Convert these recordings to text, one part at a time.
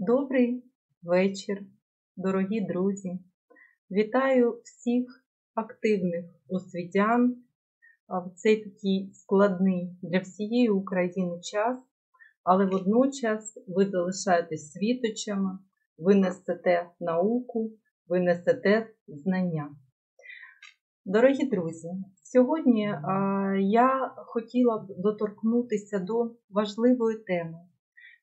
Добрий вечір, дорогі друзі! Вітаю всіх активних освітян в цей такий складний для всієї України час, але водночас ви залишаєтесь світочами, ви несете науку, ви несете знання. Дорогі друзі, сьогодні я хотіла б доторкнутися до важливої теми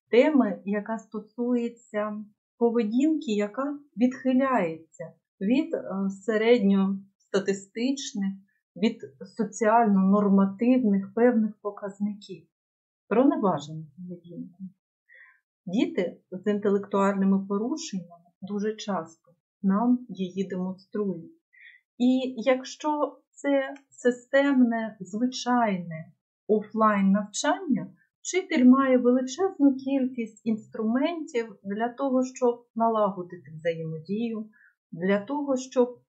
теми, яка стосується поведінки, яка відхиляється від е, середньостатистичних, від соціально-нормативних певних показників. Про неважану поведінку. Діти з інтелектуальними порушеннями дуже часто нам її демонструють. І якщо це системне, звичайне офлайн навчання, Вчитель має величезну кількість інструментів для того, щоб налагодити взаємодію, для того, щоб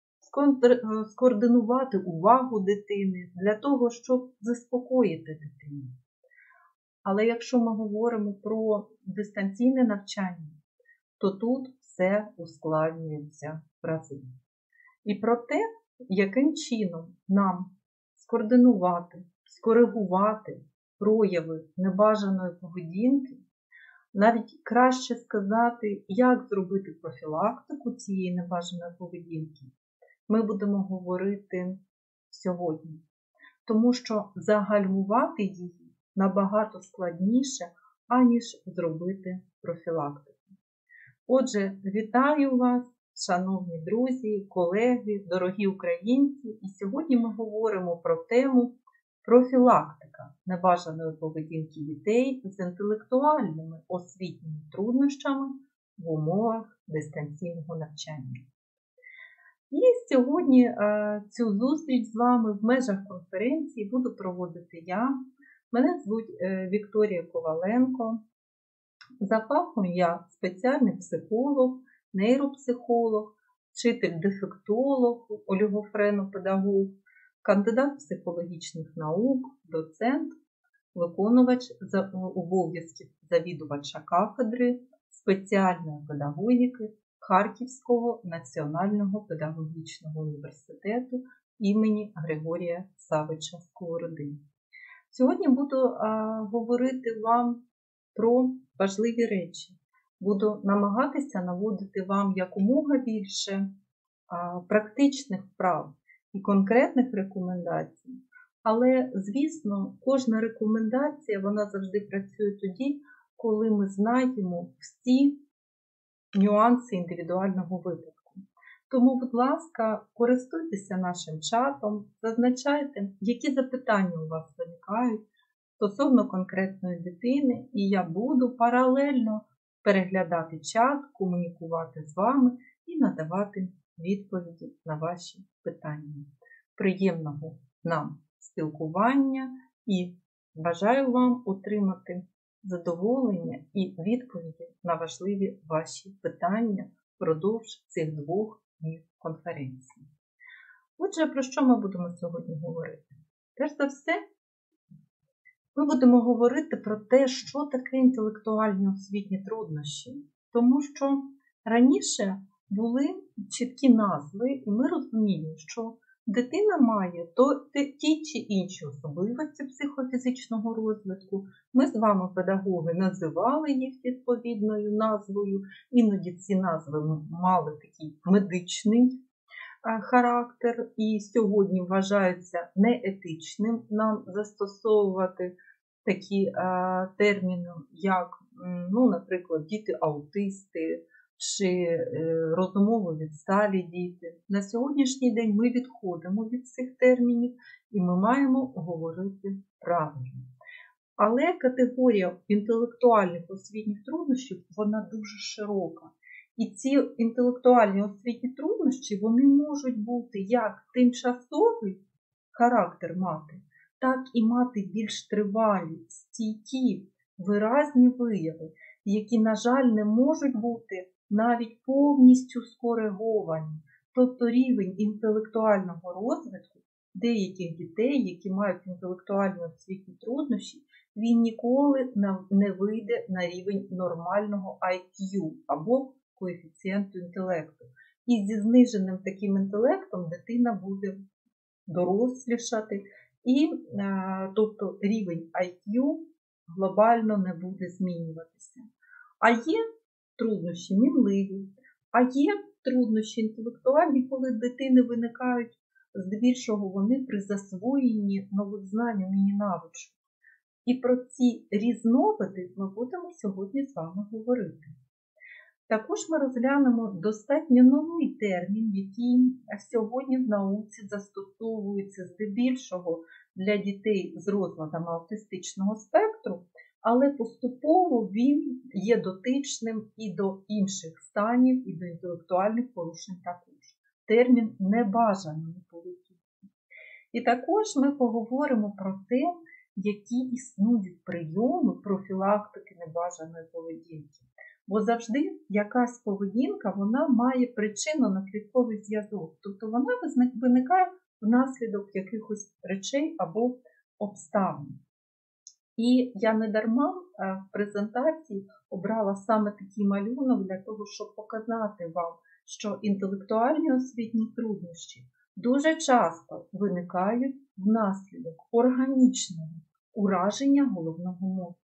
скоординувати увагу дитини, для того, щоб заспокоїти дитину. Але якщо ми говоримо про дистанційне навчання, то тут все ускладнюється в рази. І про те, яким чином нам скоординувати, скоригувати прояви небажаної поведінки, навіть краще сказати, як зробити профілактику цієї небажаної поведінки, ми будемо говорити сьогодні. Тому що загальмувати її набагато складніше, аніж зробити профілактику. Отже, вітаю вас, шановні друзі, колеги, дорогі українці, і сьогодні ми говоримо про тему профілактика небажаної поведінки дітей з інтелектуальними освітніми труднощами в умовах дистанційного навчання. І сьогодні е, цю зустріч з вами в межах конференції буду проводити я. Мене звуть е, Вікторія Коваленко. За фахом я спеціальний психолог, нейропсихолог, вчитель-дефектолог, олігофренопедагог, кандидат психологічних наук, доцент, виконувач обов'язків завідувача кафедри спеціальної педагогіки Харківського національного педагогічного університету імені Григорія Савича Сковороди. Сьогодні буду говорити вам про важливі речі. Буду намагатися наводити вам якомога більше практичних вправ, і конкретних рекомендацій. Але, звісно, кожна рекомендація вона завжди працює тоді, коли ми знаємо всі нюанси індивідуального випадку. Тому, будь ласка, користуйтеся нашим чатом, зазначайте, які запитання у вас виникають стосовно конкретної дитини, і я буду паралельно переглядати чат, комунікувати з вами і надавати відповіді на ваші питання. Приємного нам спілкування і бажаю вам отримати задоволення і відповіді на важливі ваші питання впродовж цих двох днів конференції. Отже, про що ми будемо сьогодні говорити? Перш за все, ми будемо говорити про те, що таке інтелектуальні освітні труднощі, тому що раніше були чіткі назви, і ми розуміємо, що дитина має то ті чи інші особливості психофізичного розвитку. Ми з вами, педагоги, називали їх відповідною назвою, іноді ці назви мали такий медичний характер, і сьогодні вважаються неетичним нам застосовувати такі терміни, як, ну, наприклад, діти-аутисти чи е, розумово відсталі діти. На сьогоднішній день ми відходимо від цих термінів і ми маємо говорити правильно. Але категорія інтелектуальних освітніх труднощів вона дуже широка. І ці інтелектуальні освітні труднощі вони можуть бути як тимчасовий характер мати, так і мати більш тривалі, стійкі, виразні вияви, які, на жаль, не можуть бути навіть повністю скориговані, тобто рівень інтелектуального розвитку деяких дітей, які мають інтелектуальні освітні труднощі, він ніколи не вийде на рівень нормального IQ або коефіцієнту інтелекту. І зі зниженим таким інтелектом дитина буде дорослішати, і е, тобто рівень IQ глобально не буде змінюватися. А є труднощі мінливі, а є труднощі інтелектуальні, коли дитини виникають, здебільшого вони при засвоєнні нових знань, і навичок. І про ці різновиди ми будемо сьогодні з вами говорити. Також ми розглянемо достатньо новий термін, який сьогодні в науці застосовується здебільшого для дітей з розладами аутистичного спектру, але поступово він є дотичним і до інших станів, і до інтелектуальних порушень також. Термін небажаної поведінки. І також ми поговоримо про те, які існують прийоми профілактики небажаної поведінки. Бо завжди якась поведінка вона має причинно-наслідковий зв'язок. Тобто вона виникає внаслідок якихось речей або обставин. І я не дарма е, в презентації обрала саме такий малюнок для того, щоб показати вам, що інтелектуальні освітні труднощі дуже часто виникають внаслідок органічного ураження головного мозку.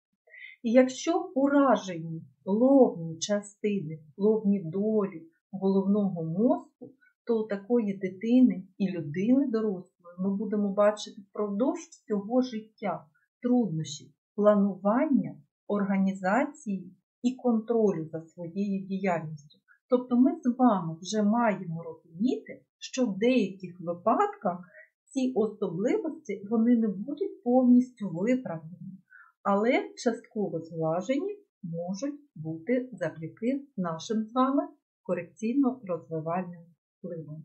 І якщо уражені лобні частини, лобні долі головного мозку, то такої дитини і людини дорослої ми будемо бачити впродовж всього життя труднощі планування, організації і контролю за своєю діяльністю. Тобто ми з вами вже маємо розуміти, що в деяких випадках ці особливості вони не будуть повністю виправлені, але частково зглажені можуть бути завдяки нашим з вами корекційно-розвивальним впливам.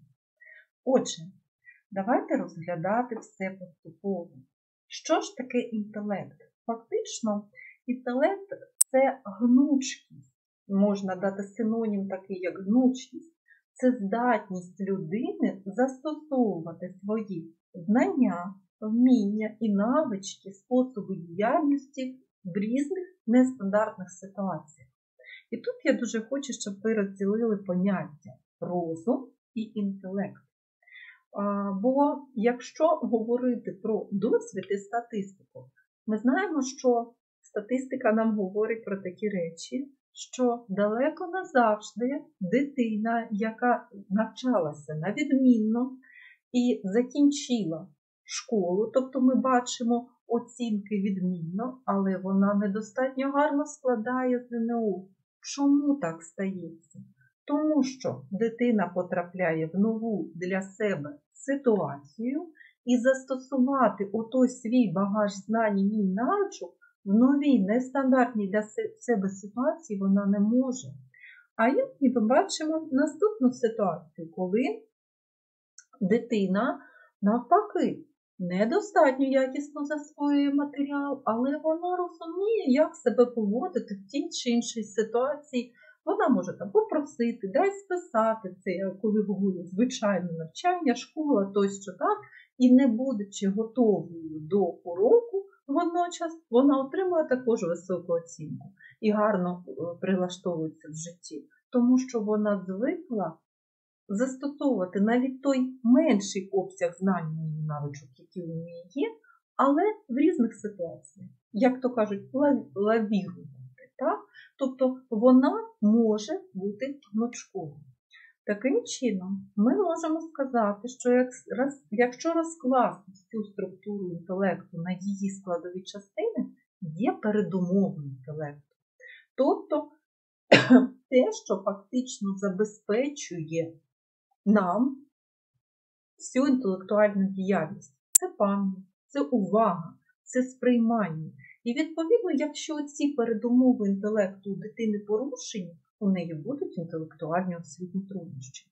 Отже, давайте розглядати все поступово. Що ж таке інтелект? Фактично, інтелект це гнучкість. Можна дати синонім такий, як гнучкість. Це здатність людини застосовувати свої знання, вміння і навички, способи діяльності в різних нестандартних ситуаціях. І тут я дуже хочу, щоб ви розділили поняття розум і інтелект. Бо якщо говорити про досвід і статистику, ми знаємо, що статистика нам говорить про такі речі, що далеко назавжди дитина, яка навчалася на відмінно і закінчила школу, тобто ми бачимо оцінки відмінно, але вона недостатньо гарно складає ЗНО. Чому так стається? Тому що дитина потрапляє в нову для себе ситуацію і застосувати отой свій багаж знань і навичок в новій, нестандартній для себе ситуації вона не може. А як ми бачимо наступну ситуацію, коли дитина навпаки недостатньо якісно засвоює матеріал, але вона розуміє, як себе поводити в тій чи іншій ситуації. Вона може там попросити, дай списати це, коли говорю звичайне навчання, школа, тощо так, і не будучи готовою до уроку, водночас вона отримує також високу оцінку і гарно прилаштовується в житті, тому що вона звикла застосовувати навіть той менший обсяг знань і навичок, які у неї є, але в різних ситуаціях, як то кажуть, лавірувати. Так? Тобто вона може бути гнучковою. Таким чином, ми можемо сказати, що якщо розкласти цю структуру інтелекту на її складові частини, є передумови інтелекту. Тобто те, що фактично забезпечує нам всю інтелектуальну діяльність, це пам'ять, це увага, це сприймання. І відповідно, якщо ці передумови інтелекту у дитини порушені, у неї будуть інтелектуальні освітні труднощі.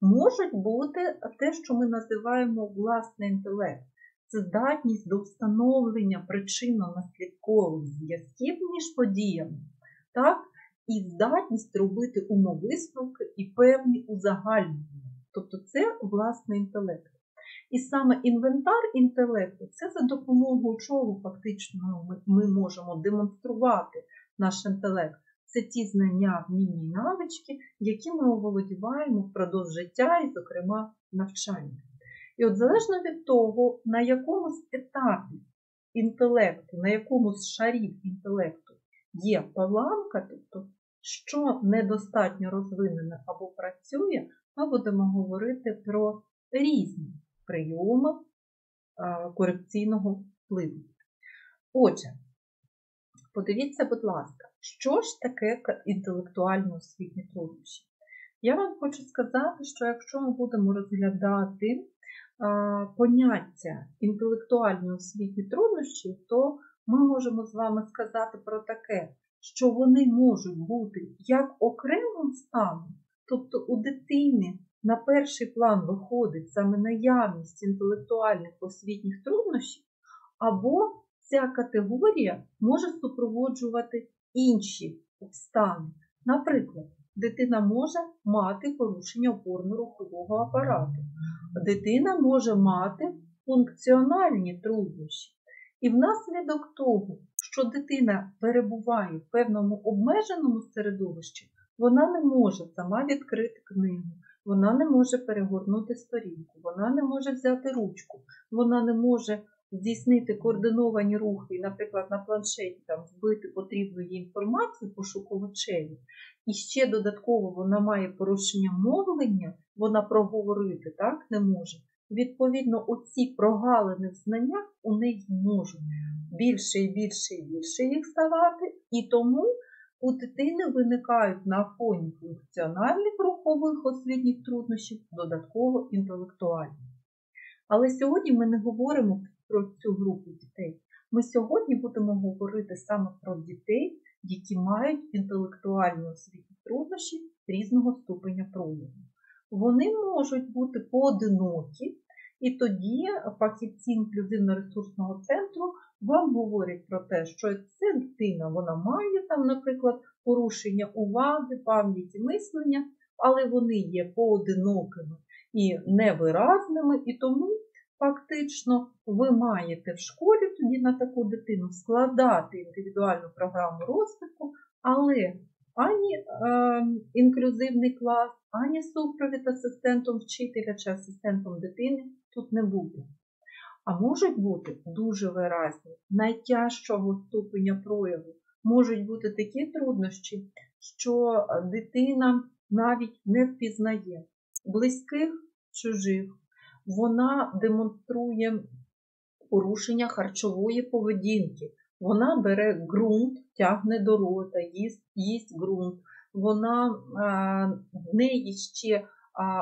Можуть бути те, що ми називаємо власний інтелект. Це здатність до встановлення причинно-наслідкових зв'язків між подіями, так? і здатність робити умовисновки і певні узагальнення. Тобто це власний інтелект. І саме інвентар інтелекту це за допомогою чого фактично ми, можемо демонструвати наш інтелект. Це ті знання, вміння і навички, які ми оволодіваємо впродовж життя і, зокрема, навчання. І от залежно від того, на якомусь етапі інтелекту, на якомусь шарів інтелекту є паланка, тобто що недостатньо розвинене або працює, ми будемо говорити про різні прийоми корекційного впливу. Отже, подивіться, будь ласка, що ж таке інтелектуальні освітні труднощі? Я вам хочу сказати, що якщо ми будемо розглядати поняття інтелектуальні освітні труднощі, то ми можемо з вами сказати про таке, що вони можуть бути як окремим станом, тобто у дитини на перший план виходить саме наявність інтелектуальних освітніх труднощів, або ця категорія може супроводжувати інші стани. Наприклад, дитина може мати порушення опорно-рухового апарату, дитина може мати функціональні труднощі. І внаслідок того, що дитина перебуває в певному обмеженому середовищі, вона не може сама відкрити книгу, вона не може перегорнути сторінку, вона не може взяти ручку, вона не може здійснити координовані рухи, наприклад, на планшеті там вбити потрібну їй інформацію пошуковичеві, і ще додатково вона має порушення мовлення, вона проговорити так не може. Відповідно, оці прогалини в знаннях у неї можуть більше і більше і більше їх ставати, і тому у дитини виникають на фоні функціональних рухових освітніх труднощів додатково інтелектуальні. Але сьогодні ми не говоримо про цю групу дітей. Ми сьогодні будемо говорити саме про дітей, які мають інтелектуальні освітні труднощі різного ступеня прояву. Вони можуть бути поодинокі, і тоді фахівці інклюзивно-ресурсного центру вам говорять про те, що ця дитина вона має там, наприклад, порушення уваги, пам'яті, мислення, але вони є поодинокими і невиразними, і тому фактично ви маєте в школі тоді на таку дитину складати індивідуальну програму розвитку, але ані е, інклюзивний клас, ані супровід асистентом вчителя чи асистентом дитини тут не буде. А можуть бути дуже виразні, найтяжчого ступеня прояву. Можуть бути такі труднощі, що дитина навіть не впізнає близьких чужих, вона демонструє порушення харчової поведінки. Вона бере ґрунт, тягне до рота, їсть, їсть ґрунт. Вона, В неї ще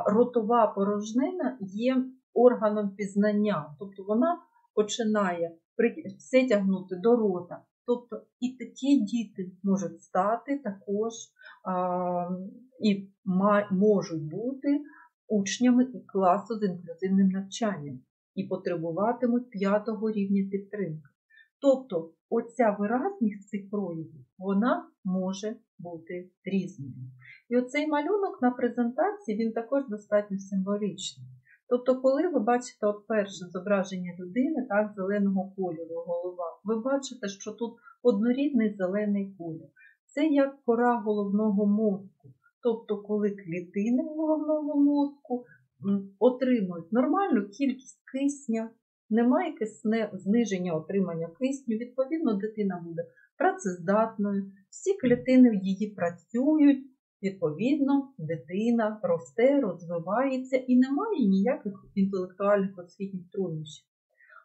ротова порожнина є органом пізнання, тобто вона починає все тягнути до рота. Тобто і такі діти можуть стати також а, і можуть бути учнями класу з інклюзивним навчанням і потребуватимуть п'ятого рівня підтримки. Тобто оця виразність цих проявів, вона може бути різною. І оцей малюнок на презентації, він також достатньо символічний. Тобто, коли ви бачите от перше зображення людини, так, зеленого кольору голова, ви бачите, що тут однорідний зелений колір. Це як кора головного мозку. Тобто, коли клітини головного мозку отримують нормальну кількість кисня, немає кисне, зниження отримання кисню, відповідно, дитина буде працездатною, всі клітини в її працюють, відповідно, дитина росте, розвивається і не має ніяких інтелектуальних освітніх труднощів.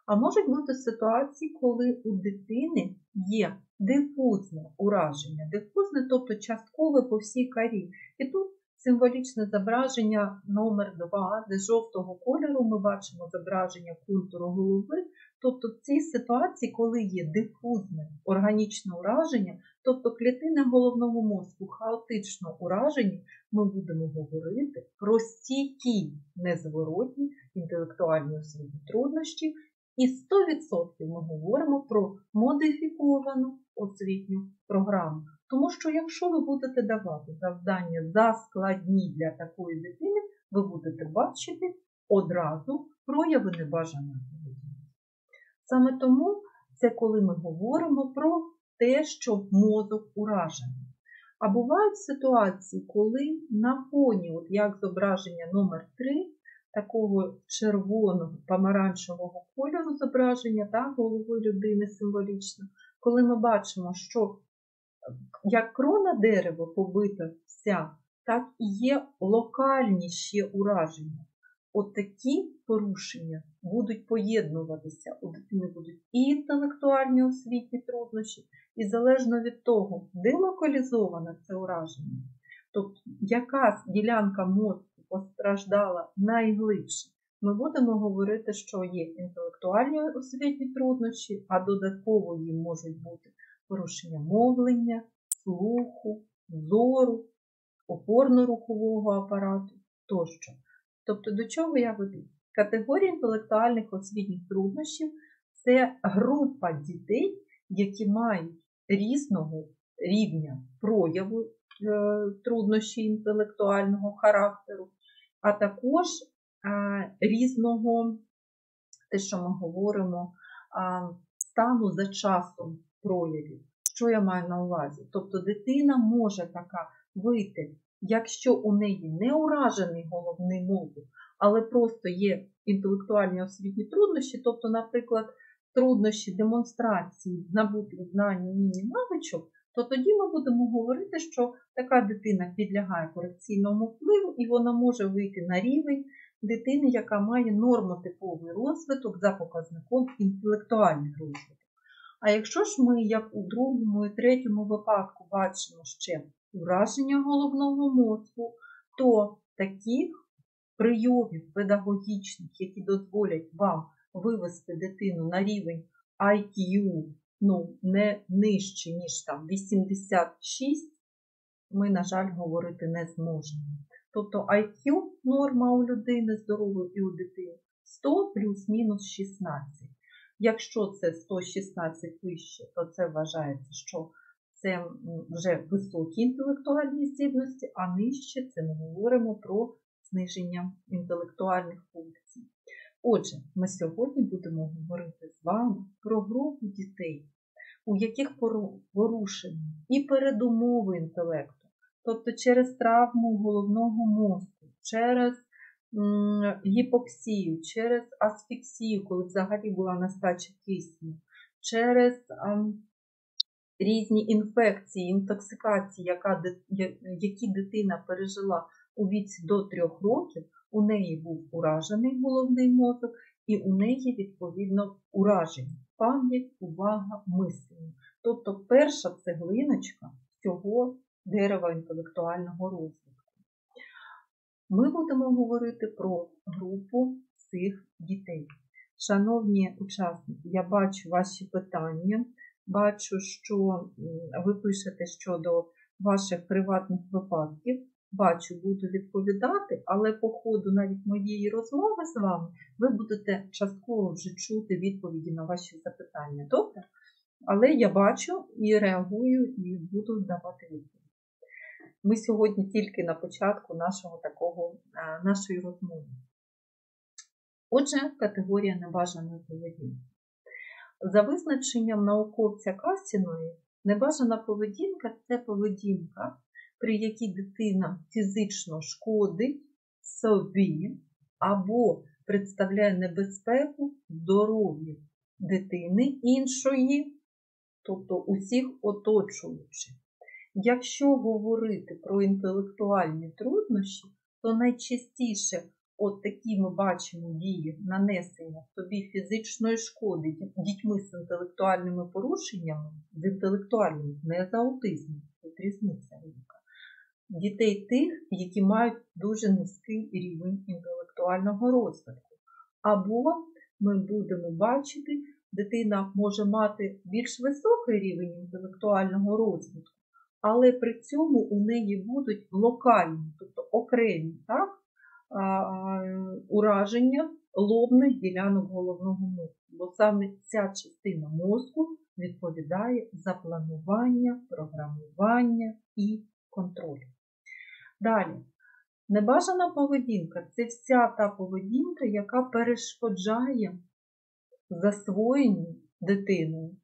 А можуть бути ситуації, коли у дитини є дифузне ураження, дифузне, тобто часткове по всій карі. І тут символічне зображення номер 2 де жовтого кольору ми бачимо зображення культуру голови. Тобто в цій ситуації, коли є дифузне органічне ураження, тобто клітини головного мозку хаотично уражені, ми будемо говорити про стійкі незворотні інтелектуальні освітні труднощі, і 100% ми говоримо про модифіковану освітню програму. Тому що, якщо ви будете давати завдання за складні для такої дитини, ви будете бачити одразу прояви небажаної поведінки. Саме тому це коли ми говоримо про те, що мозок уражений. А бувають ситуації, коли на фоні, от як зображення номер 3 такого червоного помаранчевого кольору зображення так, голови людини символічно, коли ми бачимо, що як крона дерева побита вся, так і є локальні ще ураження. От такі порушення будуть поєднуватися, дитини будуть і інтелектуальні освітні труднощі, і залежно від того, де локалізоване це ураження, тобто яка ділянка мозку постраждала найглибше, ми будемо говорити, що є інтелектуальні освітні труднощі, а додатково їм можуть бути порушення мовлення, слуху, зору, опорно-рухового апарату тощо. Тобто, до чого я веду? Категорія інтелектуальних освітніх труднощів це група дітей, які мають різного рівня прояву е, труднощів інтелектуального характеру, а також е, різного, те, що ми говоримо, стану за часом проявів. Що я маю на увазі? Тобто дитина може така вийти, якщо у неї не уражений головний мозок, але просто є інтелектуальні освітні труднощі, тобто, наприклад, труднощі демонстрації набутих знань, умінь, навичок, то тоді ми будемо говорити, що така дитина підлягає корекційному впливу і вона може вийти на рівень дитини, яка має нормотиповий розвиток за показником інтелектуальних розвиток. А якщо ж ми, як у другому і третьому випадку, бачимо ще ураження головного мозку, то таких прийомів педагогічних, які дозволять вам вивести дитину на рівень IQ, ну, не нижче, ніж там 86, ми, на жаль, говорити не зможемо. Тобто IQ норма у людини здорової і у дитини 100 плюс-мінус 16. Якщо це 116 вище, то це вважається, що це вже високі інтелектуальні здібності, а нижче це ми говоримо про зниження інтелектуальних функцій. Отже, ми сьогодні будемо говорити з вами про групу дітей, у яких порушені і передумови інтелекту, тобто через травму головного мозку, через гіпоксію, через асфіксію, коли взагалі була нестача кисню, через різні інфекції, інтоксикації, яка, які дитина пережила у віці до 3 років, у неї був уражений головний мозок, і у неї, відповідно, уражені пам'ять, увага, мислення. Тобто перша цеглиночка цього дерева інтелектуального розвитку. Ми будемо говорити про групу цих дітей. Шановні учасники, я бачу ваші питання, бачу, що ви пишете щодо ваших приватних випадків. Бачу, буду відповідати, але по ходу навіть моєї розмови з вами ви будете частково вже чути відповіді на ваші запитання. Добре? Але я бачу і реагую, і буду давати відповідь. Ми сьогодні тільки на початку нашого такого, нашої розмови. Отже, категорія небажаної поведінки. За визначенням науковця Касіної, небажана поведінка це поведінка, при якій дитина фізично шкодить собі або представляє небезпеку здоров'ю дитини іншої, тобто усіх оточуючих. Якщо говорити про інтелектуальні труднощі, то найчастіше от такі ми бачимо дії нанесення собі фізичної шкоди дітьми з інтелектуальними порушеннями, з інтелектуальними, не з аутизмом, тут різниця велика. Дітей тих, які мають дуже низький рівень інтелектуального розвитку. Або ми будемо бачити, дитина може мати більш високий рівень інтелектуального розвитку, але при цьому у неї будуть локальні, тобто окремі так, ураження лобних ділянок головного мозку. Бо саме ця частина мозку відповідає за планування, програмування і контроль. Далі, Небажана поведінка це вся та поведінка, яка перешкоджає засвоєнню дитиною е,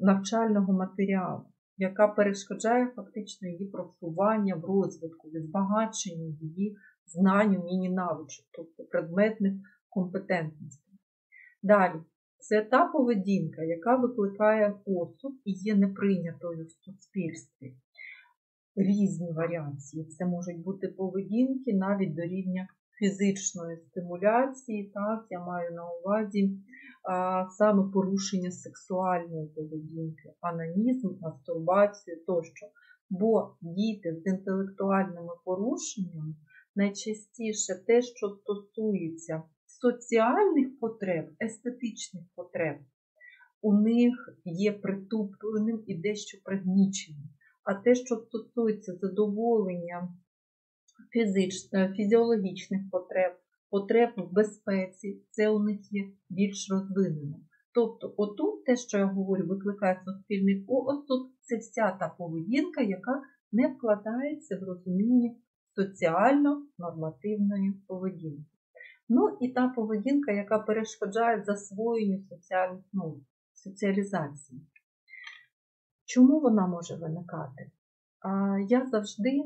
навчального матеріалу, яка перешкоджає фактично її просування в розвитку, збагаченню її знань, умінь і навичок, тобто предметних компетентностей. Далі, це та поведінка, яка викликає осуд і є неприйнятою в суспільстві. Різні варіації. Це можуть бути поведінки навіть до рівня фізичної стимуляції. Так, я маю на увазі а, саме порушення сексуальної поведінки, анонізм, мастурбацію тощо. Бо діти з інтелектуальними порушеннями найчастіше те, що стосується соціальних потреб, естетичних потреб, у них є притупленим і дещо пригніченим. А те, що стосується задоволення фізіологічних потреб, потреб в безпеці, це у них є більш розвиненим. Тобто, отут те, що я говорю, викликає суспільний осуд, це вся та поведінка, яка не вкладається в розуміння соціально-нормативної поведінки. Ну і та поведінка, яка перешкоджає засвоєнню соціальних ну, соціалізації. Чому вона може виникати? Я завжди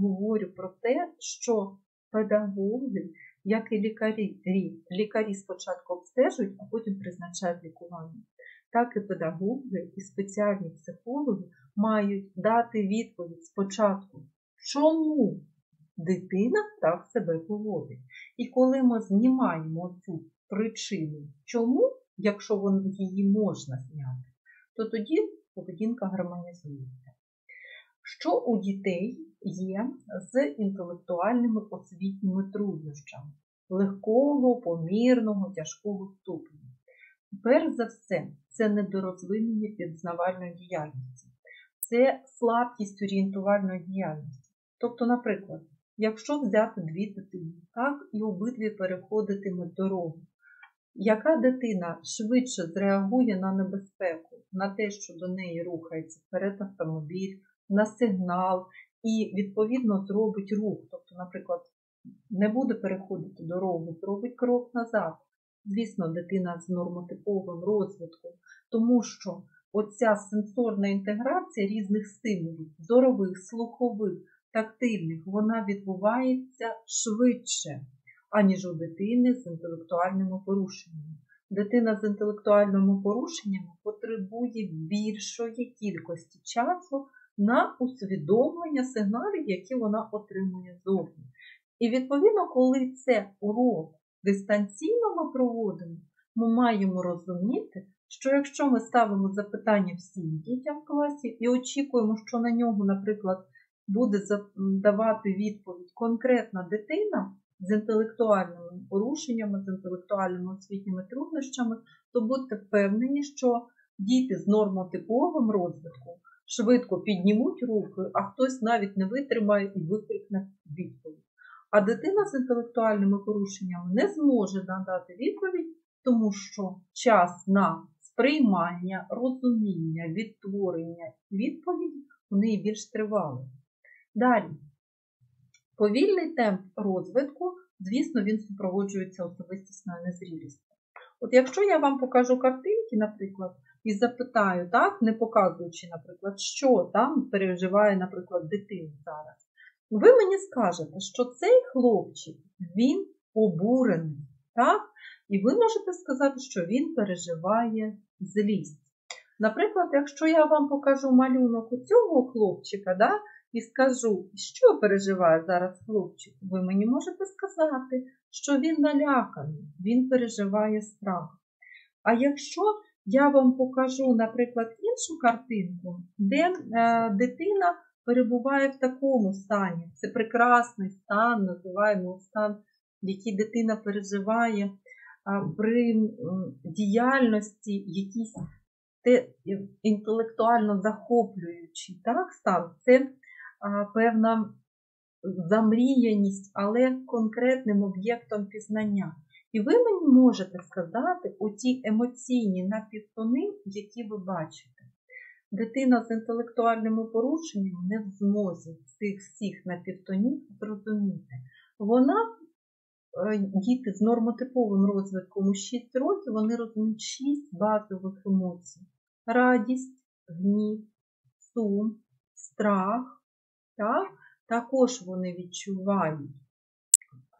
говорю про те, що педагоги, як і лікарі, лікарі спочатку обстежують, а потім призначають лікування, так і педагоги і спеціальні психологи мають дати відповідь спочатку, чому дитина так себе поводить. І коли ми знімаємо цю причину, чому, якщо її можна зняти, то тоді поведінка гармонізується. Що у дітей є з інтелектуальними освітніми труднощами легкого, помірного, тяжкого ступеня? Перш за все, це недорозвинення пізнавальної діяльності, це слабкість орієнтувальної діяльності. Тобто, наприклад, якщо взяти дві дитини, так і обидві переходитимуть дорогу, яка дитина швидше зреагує на небезпеку, на те, що до неї рухається вперед автомобіль, на сигнал і, відповідно, зробить рух. Тобто, наприклад, не буде переходити дорогу, зробить крок назад. Звісно, дитина з нормотиповим розвитком, тому що оця сенсорна інтеграція різних стимулів, зорових, слухових, тактильних, вона відбувається швидше, аніж у дитини з інтелектуальними порушеннями. Дитина з інтелектуальними порушеннями потребує більшої кількості часу на усвідомлення сигналів, які вона отримує зовні. І відповідно, коли це урок дистанційно ми проводимо, ми маємо розуміти, що якщо ми ставимо запитання всім дітям в класі і очікуємо, що на нього, наприклад, буде давати відповідь конкретна дитина з інтелектуальними порушеннями, з інтелектуальними освітніми труднощами, то будьте впевнені, що діти з нормотиповим розвитком швидко піднімуть руки, а хтось навіть не витримає і викрикне відповідь. А дитина з інтелектуальними порушеннями не зможе надати відповідь, тому що час на сприймання, розуміння, відтворення відповіді у неї більш тривалий. Далі, повільний темп розвитку, звісно, він супроводжується особистісною незрілістю. От якщо я вам покажу картинки, наприклад, і запитаю, так, не показуючи, наприклад, що там переживає, наприклад, дитина зараз, ви мені скажете, що цей хлопчик, він обурений, так? І ви можете сказати, що він переживає злість. Наприклад, якщо я вам покажу малюнок у цього хлопчика, да, і скажу, що переживає зараз хлопчик, ви мені можете сказати, що він наляканий, він переживає страх. А якщо я вам покажу, наприклад, іншу картинку, де е, дитина перебуває в такому стані, це прекрасний стан, називаємо стан, який дитина переживає е, при діяльності, якийсь те, інтелектуально захоплюючий так, стан, це певна замріяність, але конкретним об'єктом пізнання. І ви мені можете сказати оті емоційні напівтони, які ви бачите. дитина з інтелектуальними порушеннями не в змозі цих всіх напівтонів зрозуміти. Вона, е, діти з нормотиповим розвитком у 6 років, вони розуміють 6 базових емоцій: радість, гнів, сум, страх. Так? Також вони відчувають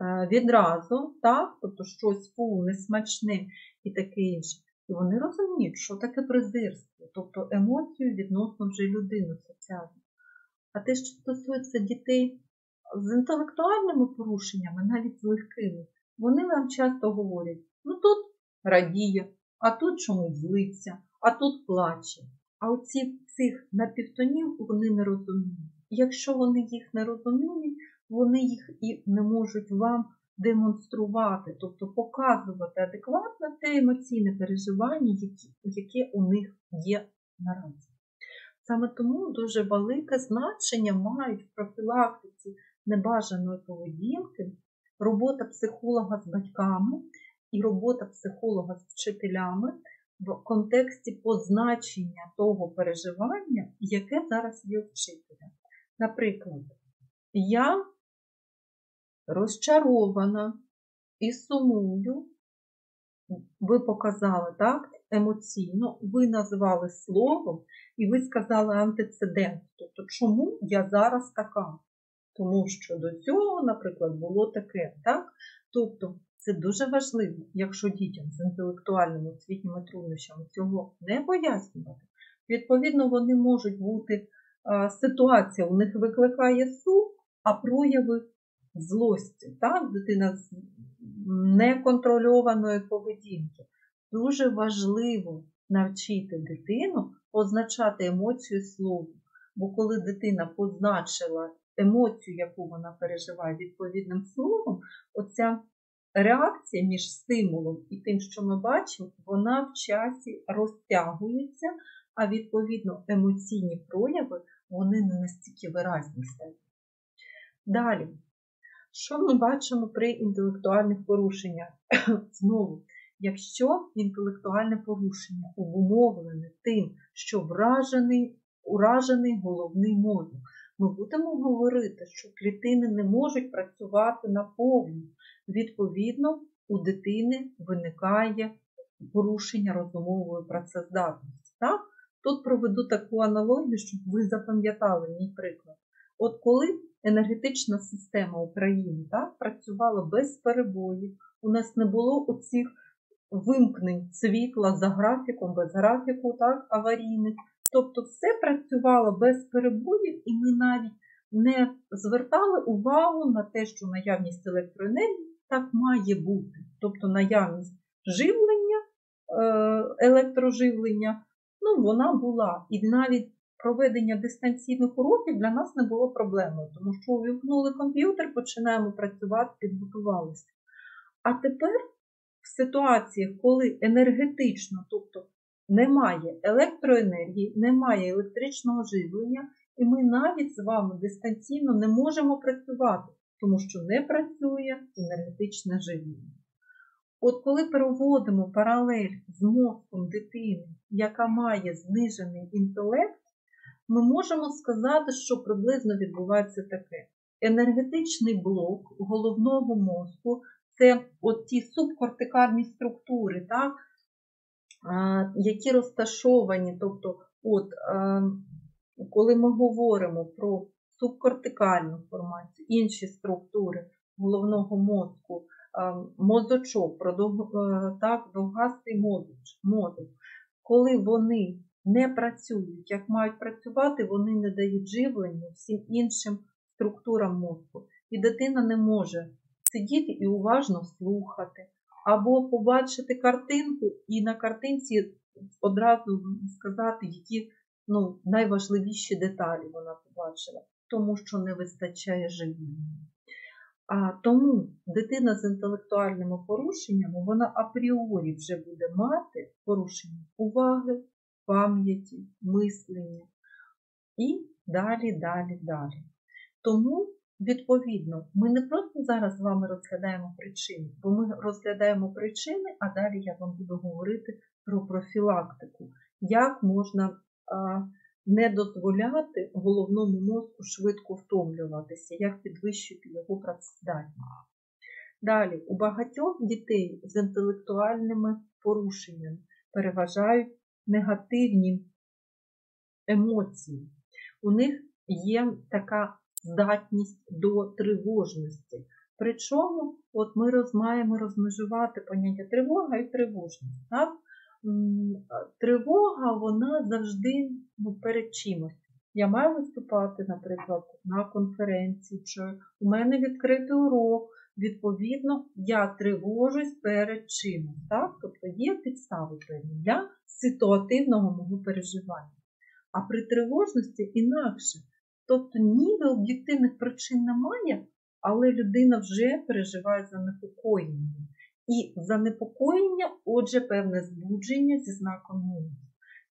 е, відразу, так? тобто щось фу, несмачне і таке інше. І вони розуміють, що таке презирство, тобто емоцію відносно вже людини соціальної. А те, що стосується дітей з інтелектуальними порушеннями, навіть з легкими, вони нам часто говорять: ну тут радіє, а тут чомусь злиться, а тут плаче. А оці цих напівтонів вони не розуміють. Якщо вони їх не розуміють, вони їх і не можуть вам демонструвати, тобто показувати адекватно те емоційне переживання, яке у них є наразі. Саме тому дуже велике значення мають в профілактиці небажаної поведінки, робота психолога з батьками і робота психолога з вчителями в контексті позначення того переживання, яке зараз є у вчителя. Наприклад, я розчарована і сумую, ви показали так, емоційно, ви назвали словом і ви сказали антицидент. Тобто, чому я зараз така? Тому що до цього, наприклад, було таке. так? Тобто, це дуже важливо, якщо дітям з інтелектуальними освітніми труднощами цього не пояснювати, відповідно, вони можуть бути, ситуація у них викликає сум, а прояви злості, так? дитина з неконтрольованої поведінки. Дуже важливо навчити дитину позначати емоцію словом. Бо коли дитина позначила емоцію, яку вона переживає відповідним словом, оця реакція між стимулом і тим, що ми бачимо, вона в часі розтягується, а відповідно емоційні прояви вони не настільки виразні стають. Далі, що ми бачимо при інтелектуальних порушеннях? Знову, якщо інтелектуальне порушення обумовлене тим, що вражений, уражений головний мозок, ми будемо говорити, що клітини не можуть працювати наповну. Відповідно, у дитини виникає порушення розумової працездатності. Так? Тут проведу таку аналогію, щоб ви запам'ятали мій приклад. От коли енергетична система України так, працювала без перебоїв, у нас не було оцих вимкнень світла за графіком, без графіку, так, аварійних. Тобто все працювало без перебоїв, і ми навіть не звертали увагу на те, що наявність електроенергії так має бути. Тобто наявність живлення, е, електроживлення, ну, вона була. І навіть проведення дистанційних уроків для нас не було проблемою, тому що увімкнули комп'ютер, починаємо працювати, підготувалися. А тепер в ситуаціях, коли енергетично, тобто немає електроенергії, немає електричного живлення, і ми навіть з вами дистанційно не можемо працювати, тому що не працює енергетичне живлення. От коли проводимо паралель з мозком дитини, яка має знижений інтелект, ми можемо сказати, що приблизно відбувається таке. Енергетичний блок головного мозку це от ті субкортикальні структури, так, які розташовані, тобто, от, коли ми говоримо про субкортикальну формацію, інші структури головного мозку, мозочок, про так, довгастий мозок, коли вони не працюють, як мають працювати, вони не дають живлення всім іншим структурам мозку. І дитина не може сидіти і уважно слухати, або побачити картинку і на картинці одразу сказати, які ну, найважливіші деталі вона побачила, тому що не вистачає живлення. А тому дитина з інтелектуальними порушеннями, вона апріорі вже буде мати порушення уваги, пам'яті, мислення і далі, далі, далі. Тому, відповідно, ми не просто зараз з вами розглядаємо причини, бо ми розглядаємо причини, а далі я вам буду говорити про профілактику, як можна не дозволяти головному мозку швидко втомлюватися, як підвищити його працездатність. Далі, у багатьох дітей з інтелектуальними порушеннями переважають негативні емоції. У них є така здатність до тривожності. Причому от ми маємо розмежувати поняття тривога і тривожність. Так? М, Тривога, вона завжди ну, перед чимось. Я маю виступати, наприклад, на конференції, чи у мене відкритий урок. Відповідно, я тривожусь перед чимось. Так? Тобто є підстави для ситуативного мого переживання. А при тривожності інакше. Тобто ніби об'єктивних причин немає, але людина вже переживає занепокоєння. І занепокоєння, отже, певне збудження зі знаком мінус.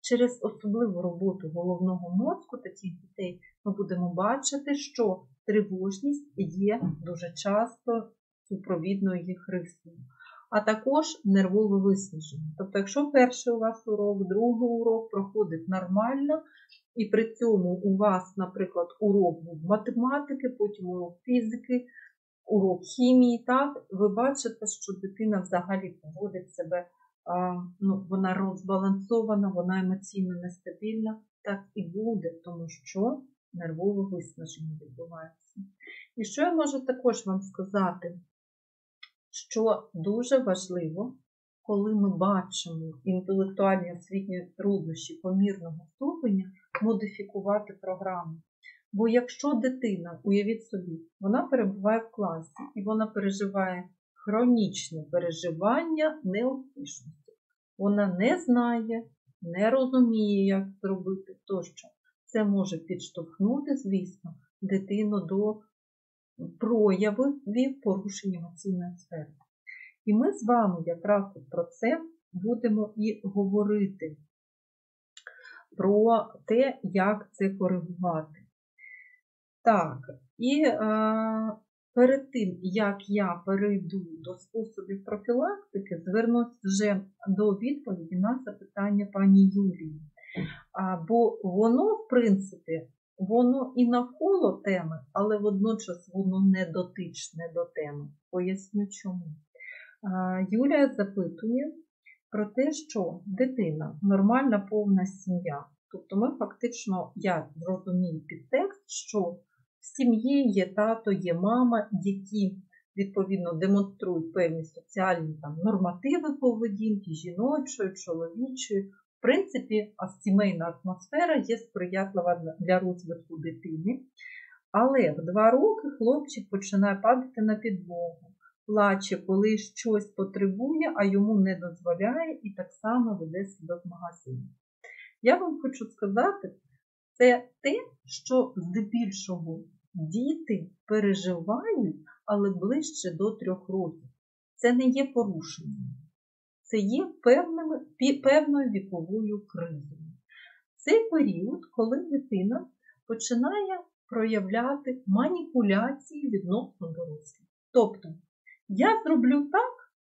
Через особливу роботу головного мозку таких дітей ми будемо бачити, що тривожність є дуже часто супровідною їх рисою. А також нервове виснаження. Тобто, якщо перший у вас урок, другий урок проходить нормально, і при цьому у вас, наприклад, урок був математики, потім урок фізики, урок хімії, так, ви бачите, що дитина взагалі поводить себе, ну, вона розбалансована, вона емоційно нестабільна, так і буде, тому що нервове виснаження відбувається. І що я можу також вам сказати, що дуже важливо, коли ми бачимо інтелектуальні освітні труднощі помірного ступеня, модифікувати програму. Бо якщо дитина, уявіть собі, вона перебуває в класі і вона переживає хронічне переживання неуспішності, вона не знає, не розуміє, як зробити тощо. Це може підштовхнути, звісно, дитину до проявів порушень емоційної сфери. І ми з вами якраз про це будемо і говорити, про те, як це коригувати. Так, і е, перед тим, як я перейду до способів профілактики, звернусь вже до відповіді на запитання пані Юлії. А, бо воно, в принципі, воно і навколо теми, але водночас воно не дотичне до теми. Поясню чому. А, Юлія запитує про те, що дитина нормальна повна сім'я. Тобто ми фактично, я зрозумію підтекст, що в сім'ї є тато, є мама, які відповідно демонструють певні соціальні там, нормативи поведінки, жіночої, чоловічої. В принципі, сімейна атмосфера є сприятлива для розвитку дитини. Але в два роки хлопчик починає падати на підлогу, плаче, коли щось потребує, а йому не дозволяє, і так само веде себе в магазині. Я вам хочу сказати, це те, що здебільшого діти переживають, але ближче до трьох років. Це не є порушенням, це є певними, певною віковою кризою. Цей період, коли дитина починає проявляти маніпуляції відносно дорослих. Тобто, я зроблю так,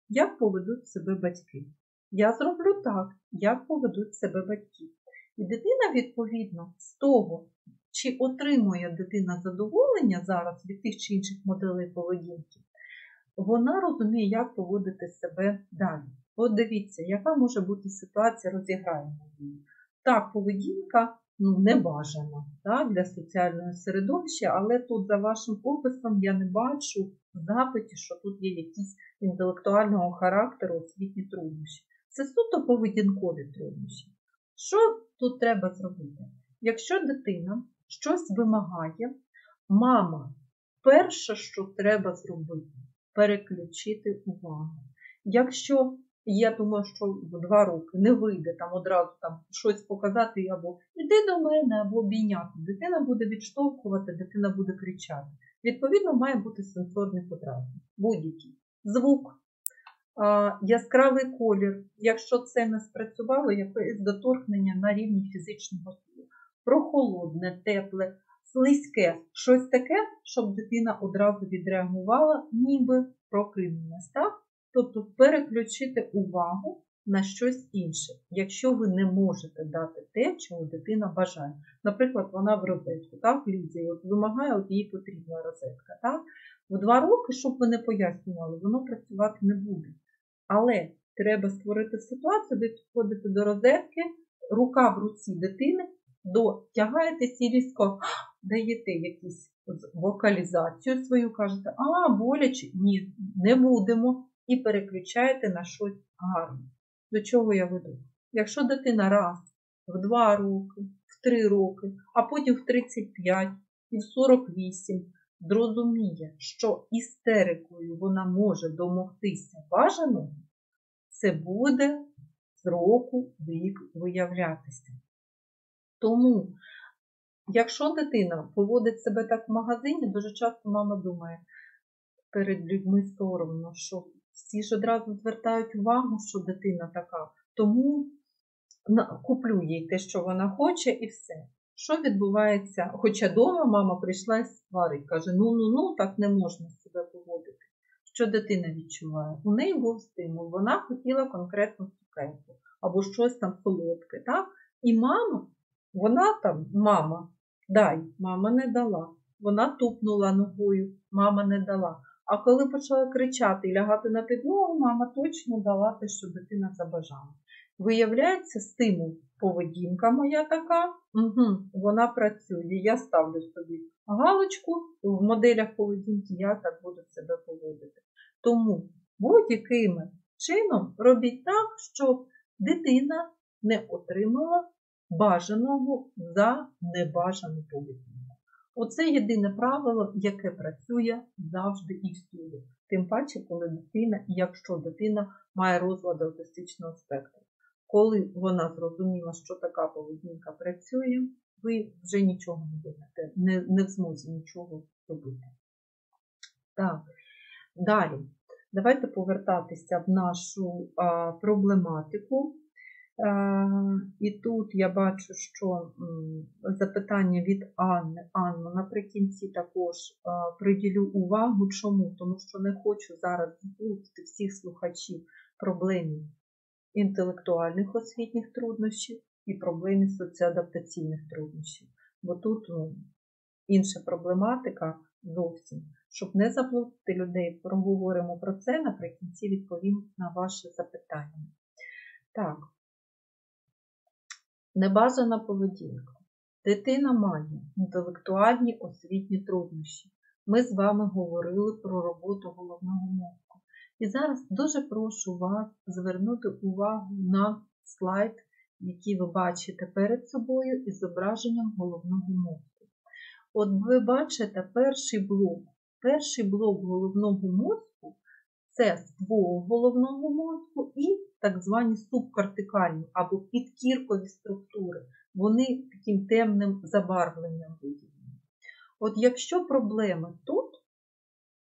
як поведуть себе батьки. Я зроблю так, як поведуть себе батьки. І дитина, відповідно, з того, чи отримує дитина задоволення зараз від тих чи інших моделей поведінки, вона розуміє, як поводити себе далі. От дивіться, яка може бути ситуація, розіграємо її. Так, поведінка ну, не бажана так, для соціального середовища, але тут за вашим описом я не бачу в запиті, що тут є якісь інтелектуального характеру освітні труднощі. Це суто поведінкові труднощі. Що тут треба зробити? Якщо дитина щось вимагає, мама, перше, що треба зробити, переключити увагу. Якщо я думаю, що в два роки не вийде там одразу там щось показати, або йди до мене, або обійняти. Дитина буде відштовхувати, дитина буде кричати. Відповідно, має бути сенсорний подразник. Будь-який звук, яскравий колір. Якщо це не спрацювало, якесь доторкнення на рівні фізичного тіла. Прохолодне, тепле, слизьке, щось таке, щоб дитина одразу відреагувала, ніби прокинулась. Так? Тобто переключити увагу на щось інше, якщо ви не можете дати те, чого дитина бажає. Наприклад, вона в розетку, так, лізе, от вимагає, от їй потрібна розетка. Так? В два роки, щоб ви не пояснювали, воно працювати не буде. Але треба створити ситуацію, де підходите до розетки, рука в руці дитини, дотягаєтесь і різко даєте якусь вокалізацію свою, кажете, а, боляче, ні, не будемо, і переключаєте на щось гарне. До чого я веду? Якщо дитина раз в 2 роки, в 3 роки, а потім в 35 і в 48 зрозуміє, що істерикою вона може домогтися бажаного, це буде з року в рік виявлятися. Тому, якщо дитина поводить себе так в магазині, дуже часто мама думає, перед людьми соромно, що всі ж одразу звертають увагу, що дитина така, тому куплю їй те, що вона хоче, і все. Що відбувається? Хоча дома мама прийшла і сварить, каже: ну ну ну так не можна себе поводити. Що дитина відчуває? У неї був стимул, вона хотіла конкретну цукерку або щось там солодке. так? І мама, вона там, мама, дай, мама не дала. Вона тупнула ногою, мама не дала. А коли почала кричати і лягати на підлогу, мама точно дала те, що дитина забажала. Виявляється, стимул, поведінка моя така, угу, вона працює. Я ставлю собі галочку, в моделях поведінки я так буду себе поводити. Тому будь-яким чином робіть так, щоб дитина не отримала бажаного за небажану поведінку. Оце єдине правило, яке працює завжди і всюди. Тим паче, коли дитина, якщо дитина має розлад аутистичного спектру. Коли вона зрозуміла, що така поведінка працює, ви вже нічого не будете, не, не в змозі нічого робити. Так, далі. Давайте повертатися в нашу а, проблематику. І тут я бачу, що запитання від Анни. Анна, наприкінці також приділю увагу. Чому? Тому що не хочу зараз збудити всіх слухачів проблемі інтелектуальних освітніх труднощів і проблемі соціоадаптаційних труднощів. Бо тут ну, інша проблематика зовсім. Щоб не заплутати людей, проговоримо про це, наприкінці відповім на ваше запитання. Так, Небажана поведінка. Дитина має інтелектуальні освітні труднощі. Ми з вами говорили про роботу головного мозку. І зараз дуже прошу вас звернути увагу на слайд, який ви бачите перед собою із зображенням головного мозку. От ви бачите перший блок. Перший блок головного мозку це ствол головного мозку і так звані субкортикальні або підкіркові структури. Вони таким темним забарвленням виділені. От якщо проблеми тут,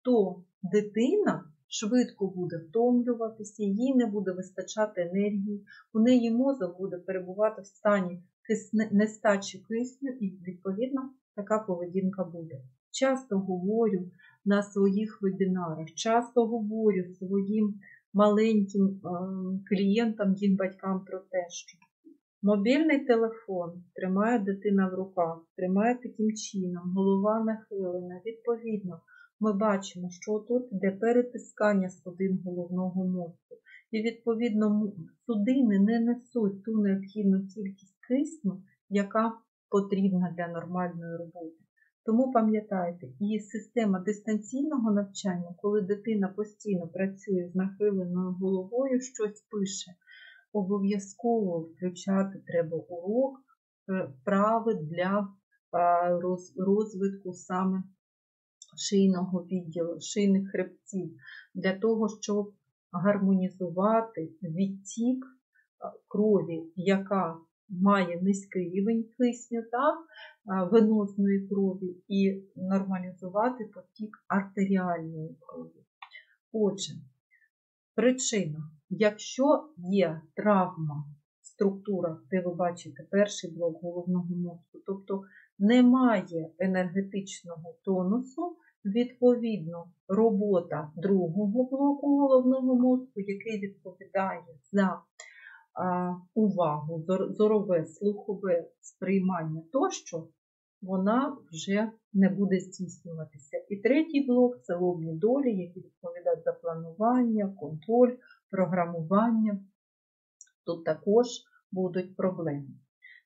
то дитина швидко буде втомлюватися, їй не буде вистачати енергії, у неї мозок буде перебувати в стані нестачі кисню, і, відповідно, така поведінка буде. Часто говорю на своїх вебінарах, часто говорю своїм маленьким клієнтам, їм батькам про те, що мобільний телефон тримає дитина в руках, тримає таким чином, голова нахилена. Відповідно, ми бачимо, що тут йде перетискання судин головного мозку. І, відповідно, судини не несуть ту необхідну кількість кисню, яка потрібна для нормальної роботи. Тому пам'ятайте, і система дистанційного навчання, коли дитина постійно працює з нахиленою головою, щось пише, обов'язково включати треба урок вправи для розвитку саме шийного відділу, шийних хребців, для того, щоб гармонізувати відтік крові, яка має низький рівень кисню, так, венозної крові і нормалізувати потік артеріальної крові. Отже, причина, якщо є травма структура, де ви бачите перший блок головного мозку, тобто немає енергетичного тонусу, відповідно, робота другого блоку головного мозку, який відповідає за а, увагу, зорове, слухове сприймання тощо, вона вже не буде здійснюватися. І третій блок це лобні долі, які відповідають за планування, контроль, програмування. Тут також будуть проблеми.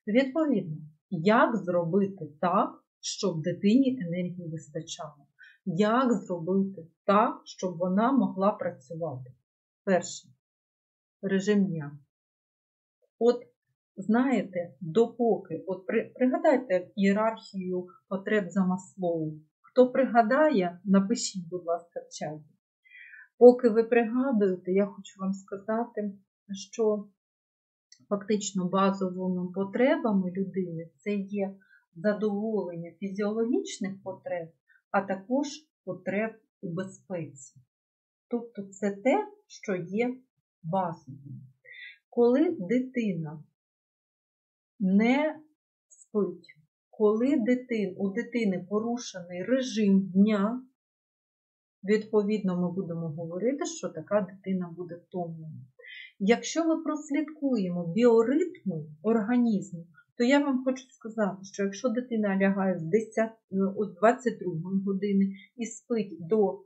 Відповідно, як зробити так, щоб дитині енергії вистачало? Як зробити так, щоб вона могла працювати? Перше, режим дня. От знаєте, допоки, от при, пригадайте ієрархію потреб за Маслоу. Хто пригадає, напишіть, будь ласка, в чаті. Поки ви пригадуєте, я хочу вам сказати, що фактично базовими потребами людини це є задоволення фізіологічних потреб, а також потреб у безпеці. Тобто це те, що є базовим. Коли дитина не спить, коли дитин, у дитини порушений режим дня, відповідно, ми будемо говорити, що така дитина буде втомлена. Якщо ми прослідкуємо біоритми організму, то я вам хочу сказати, що якщо дитина лягає з 10, о 22 години і спить до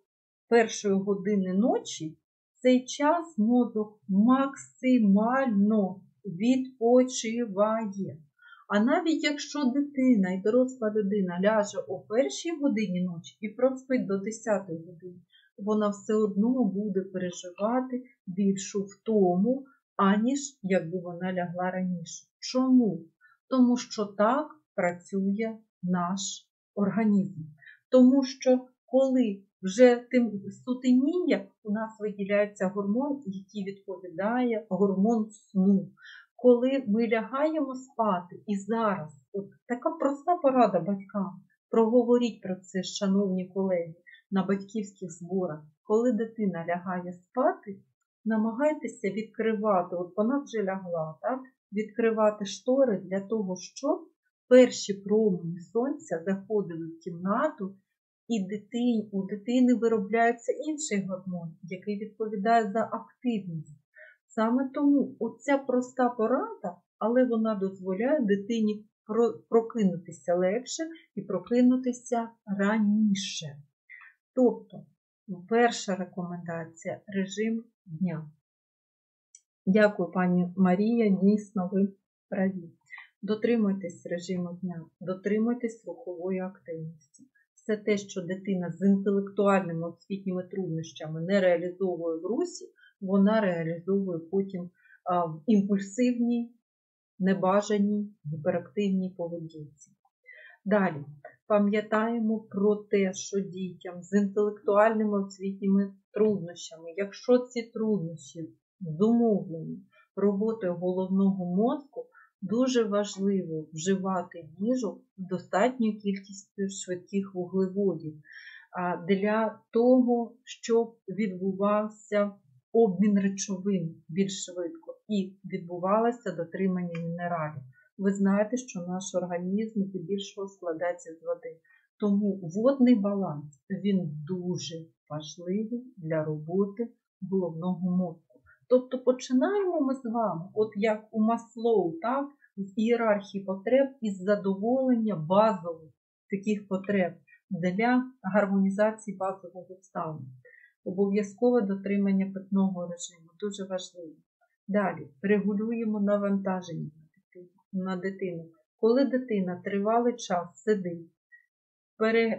першої години ночі, цей час мозок максимально відпочиває. А навіть якщо дитина і доросла людина ляже о першій годині ночі і проспить до 10 години, вона все одно буде переживати більшу втому, аніж якби вона лягла раніше. Чому? Тому що так працює наш організм. Тому що коли вже тим сутеніє, у нас виділяється гормон, який відповідає гормон сну. Коли ми лягаємо спати, і зараз, от така проста порада батькам, проговоріть про це, шановні колеги, на батьківських зборах, коли дитина лягає спати, намагайтеся відкривати, от вона вже лягла, так? Відкривати штори для того, щоб перші промені сонця заходили в кімнату, і дитині, у дитини виробляється інший гормон, який відповідає за активність. Саме тому оця проста порада, але вона дозволяє дитині прокинутися легше і прокинутися раніше. Тобто, перша рекомендація режим дня. Дякую, пані Марія, дійсно ви праві. Дотримуйтесь режиму дня, дотримуйтесь рухової активності. Все те, що дитина з інтелектуальними освітніми труднощами не реалізовує в русі, вона реалізовує потім в імпульсивній, небажаній, гіперактивній поведінці. Далі, пам'ятаємо про те, що дітям з інтелектуальними освітніми труднощами, якщо ці труднощі зумовлені роботою головного мозку, дуже важливо вживати їжу з достатньою кількістю швидких вуглеводів для того, щоб відбувався обмін речовин більш швидко і відбувалося дотримання мінералів. Ви знаєте, що наш організм здебільшого складається з води. Тому водний баланс він дуже важливий для роботи головного мозку. Тобто починаємо ми з вами, от як у Маслоу, так, з ієрархії потреб із задоволення базових таких потреб для гармонізації базового стану. Обов'язкове дотримання питного режиму дуже важливо. Далі регулюємо навантаження на дитину. Коли дитина тривалий час сидить,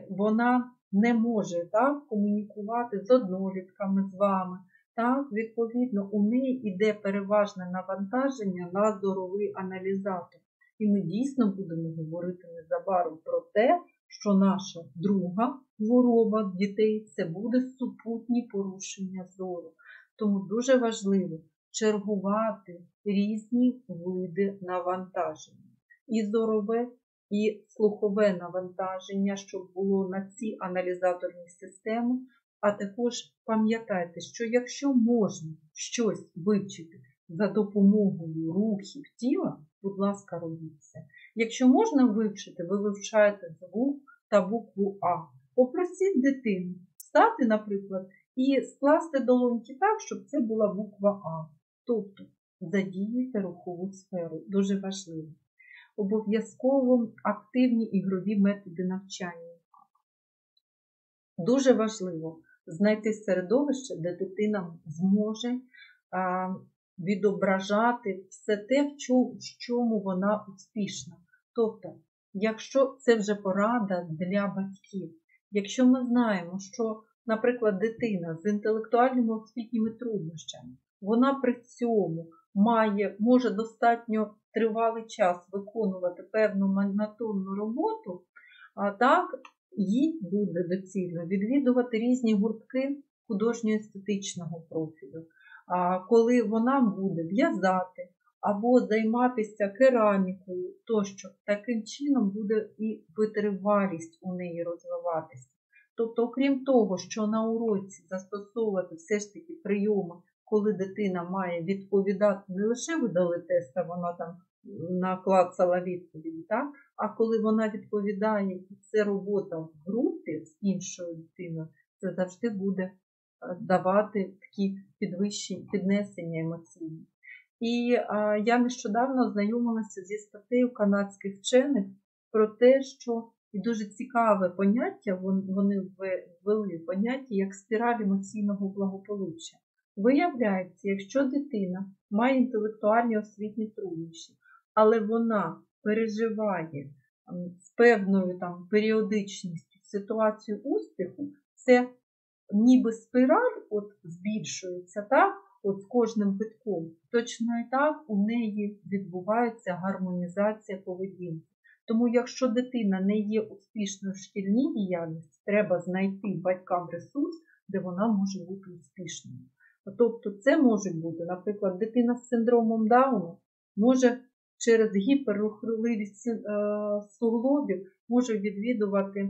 вона не може так, комунікувати з однолітками з вами. Так, відповідно, у неї йде переважне навантаження на зоровий аналізатор. І ми дійсно будемо говорити незабаром про те, що наша друга хвороба дітей це буде супутні порушення зору. Тому дуже важливо чергувати різні види навантаження. І зорове, і слухове навантаження, щоб було на ці аналізаторні системи. А також пам'ятайте, що якщо можна щось вивчити за допомогою рухів тіла, будь ласка, робіть це. Якщо можна вивчити, ви вивчаєте звук та букву А. Попросіть дитину встати, наприклад, і скласти долоньки так, щоб це була буква А. Тобто задіюйте рухову сферу. Дуже важливо. Обов'язково активні ігрові методи навчання. Дуже важливо знайти середовище, де дитина зможе відображати все те, в чому, вона успішна. Тобто, якщо це вже порада для батьків, якщо ми знаємо, що, наприклад, дитина з інтелектуальними освітніми труднощами, вона при цьому має, може достатньо тривалий час виконувати певну монотонну роботу, а так їй буде доцільно відвідувати різні гуртки художньо-естетичного профілю, коли вона буде в'язати або займатися керамікою, тощо таким чином буде і витривалість у неї розвиватися. Тобто, окрім того, що на уроці застосовувати все ж таки прийоми, коли дитина має відповідати не лише видали тест, а вона там наклацала відповіді, так? А коли вона відповідає, і це робота в групі з іншою дитиною, це завжди буде е, давати такі підвищення, піднесення емоційні. І а, я нещодавно ознайомилася зі статтею канадських вчених про те, що і дуже цікаве поняття, вони ввели поняття як спіраль емоційного благополуччя. Виявляється, якщо дитина має інтелектуальні освітні труднощі, але вона переживає з певною там періодичністю ситуацію успіху, це ніби спіраль от збільшується, так? От з кожним витком. Точно і так у неї відбувається гармонізація поведінки. Тому, якщо дитина не є успішною в шкільній діяльності, треба знайти батькам ресурс, де вона може бути успішною. Тобто, це може бути, наприклад, дитина з синдромом Дауна може через гіперрухливість е, суглобів може відвідувати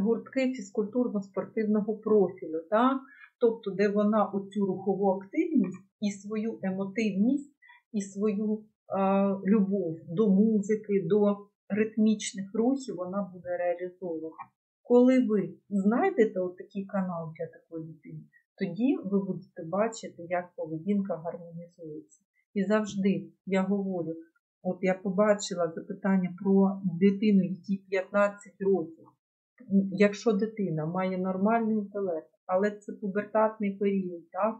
гуртки фізкультурно-спортивного профілю, так? тобто, де вона оцю рухову активність і свою емотивність, і свою а, е, любов до музики, до ритмічних рухів вона буде реалізовувати. Коли ви знайдете такий канал для такої дитини, тоді ви будете бачити, як поведінка гармонізується. І завжди я говорю, От я побачила запитання про дитину, якій 15 років. Якщо дитина має нормальний інтелект, але це пубертатний період, так?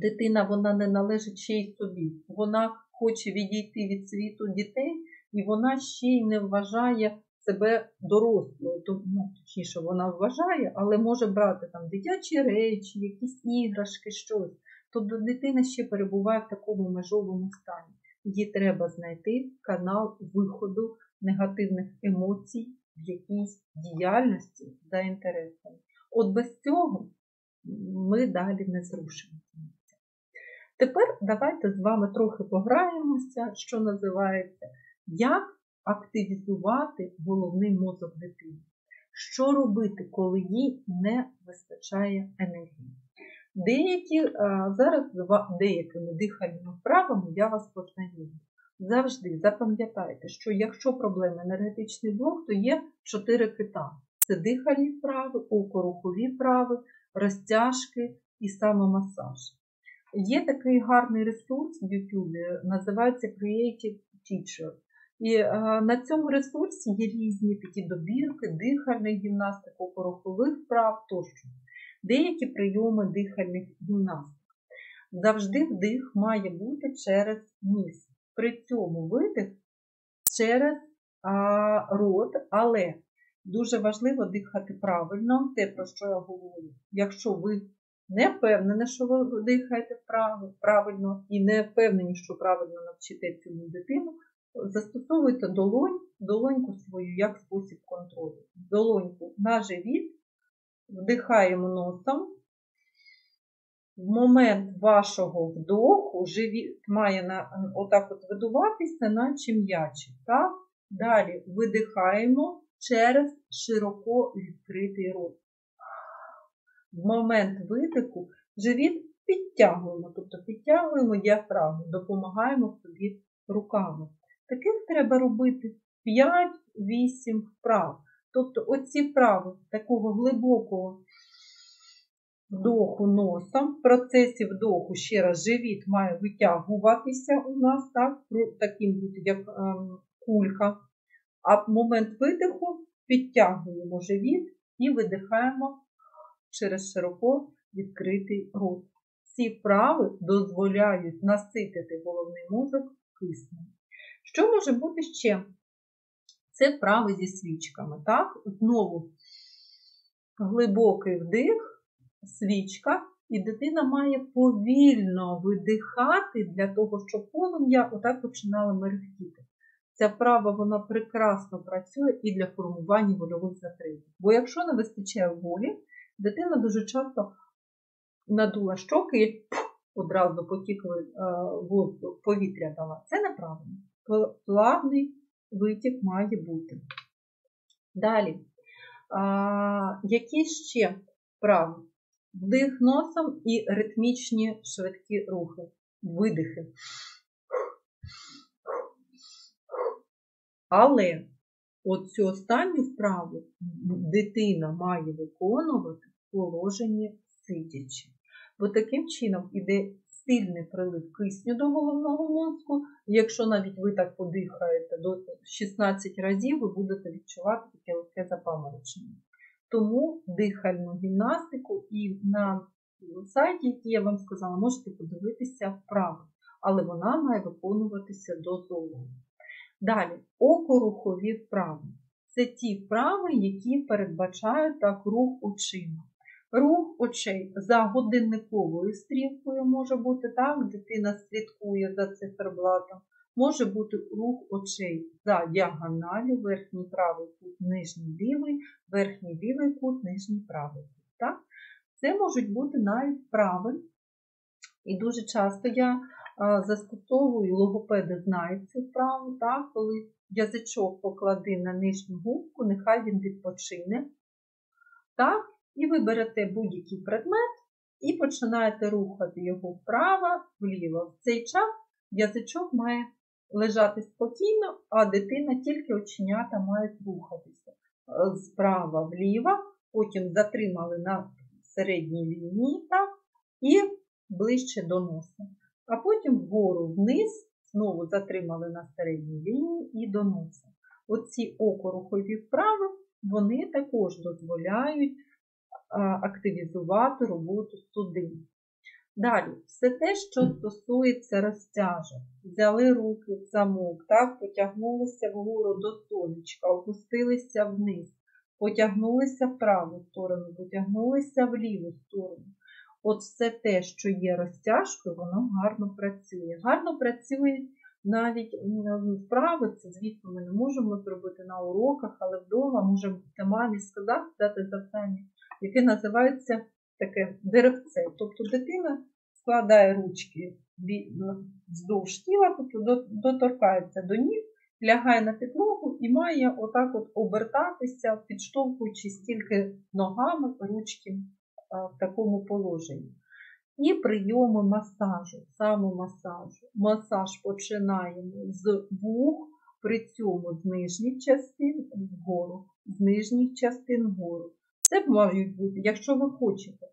дитина вона не належить ще й собі. Вона хоче відійти від світу дітей, і вона ще й не вважає себе дорослою. Ну, Точніше, вона вважає, але може брати там дитячі речі, якісь іграшки, щось. Тобто дитина ще перебуває в такому межовому стані їй треба знайти канал виходу негативних емоцій в якійсь діяльності за інтересами. От без цього ми далі не зрушимо. Тепер давайте з вами трохи пограємося, що називається, як активізувати головний мозок дитини. Що робити, коли їй не вистачає енергії? Деякі зараз деякими дихальними вправами я вас познайомлю. Завжди запам'ятайте, що якщо проблема енергетичний блок, то є чотири кита. Це дихальні вправи, окорухові вправи, розтяжки і самомасаж. Є такий гарний ресурс в YouTube, називається Creative Teacher. І а, на цьому ресурсі є різні такі добірки, дихальних гімнастик, окорухових вправ тощо деякі прийоми дихальних гімнастик. Завжди вдих має бути через низ. При цьому видих через а, рот, але дуже важливо дихати правильно, те, про що я говорю. Якщо ви не впевнені, що ви дихаєте правильно, і не впевнені, що правильно навчите цю дитину, застосовуйте долонь, долоньку свою як спосіб контролю. Долоньку на живіт вдихаємо носом. В момент вашого вдоху живіт має отак от видуватися, наче м'ячик. Так? Далі видихаємо через широко відкритий рот. В момент видиху живіт підтягуємо, тобто підтягуємо діафрагму, допомагаємо собі руками. Таких треба робити 5-8 вправ. Тобто оці вправи такого глибокого вдоху носом. В процесі вдоху ще раз живіт має витягуватися у нас, так, таким бути, як ем, кулька. А в момент видиху підтягуємо живіт і видихаємо через широко відкритий рот. Ці вправи дозволяють наситити головний мозок киснем. Що може бути ще? Це вправи зі свічками. Так? Знову глибокий вдих, свічка, і дитина має повільно видихати для того, щоб полум'я отак починало мерехтіти. Ця вправа вона прекрасно працює і для формування вольових затримів. Бо якщо не вистачає волі, дитина дуже часто надула щоки і одразу потік е, повітря дала. Це неправильно. Пл- Плавний витік має бути. Далі. А, які ще вправи? Вдих носом і ритмічні швидкі рухи, видихи. Але от цю останню вправу дитина має виконувати в положенні сидячи. Бо таким чином іде сильний прилив кисню до головного мозку. Якщо навіть ви так подихаєте до 16 разів, ви будете відчувати таке легке запаморочення. Тому дихальну гімнастику і на сайті, який я вам сказала, можете подивитися вправо, але вона має виконуватися до дозовано. Далі, окорухові вправи. Це ті вправи, які передбачають так рух очима. Рух очей за годинниковою стрілкою може бути так, дитина слідкує за циферблатом. Може бути рух очей за діагоналю, верхній правий кут, нижній лівий, верхній лівий кут, нижній правий кут. Так? Це можуть бути навіть вправи. І дуже часто я застосовую, логопеди знають цю вправу, так? коли язичок поклади на нижню губку, нехай він відпочине. Так? І ви берете будь-який предмет і починаєте рухати його вправо, вліво. В цей час язичок має лежати спокійно, а дитина тільки оченята мають рухатися Е, справа вліво, потім затримали на середній лінії так, і ближче до носа. А потім вгору вниз, знову затримали на середній лінії і до носа. Оці окорухові вправи, вони також дозволяють активізувати роботу судин. Далі, все те, що стосується розтяжок. Взяли руки в замок, так, потягнулися вгору до столічка, опустилися вниз, потягнулися в праву сторону, потягнулися в ліву сторону. От все те, що є розтяжкою, воно гарно працює. Гарно працює навіть вправи, це, звісно, ми не можемо зробити на уроках, але вдома можемо мамі сказати, дати завдання, яке називається таке деревце. Тобто дитина складає ручки вздовж тіла, тобто доторкається до ніг, лягає на підлогу і має отак от обертатися, підштовхуючись тільки ногами ручки в такому положенні. І прийоми масажу, самомасажу. Масаж починаємо з вух, при цьому з нижніх частин вгору, з нижніх частин вгору. Це мають бути, якщо ви хочете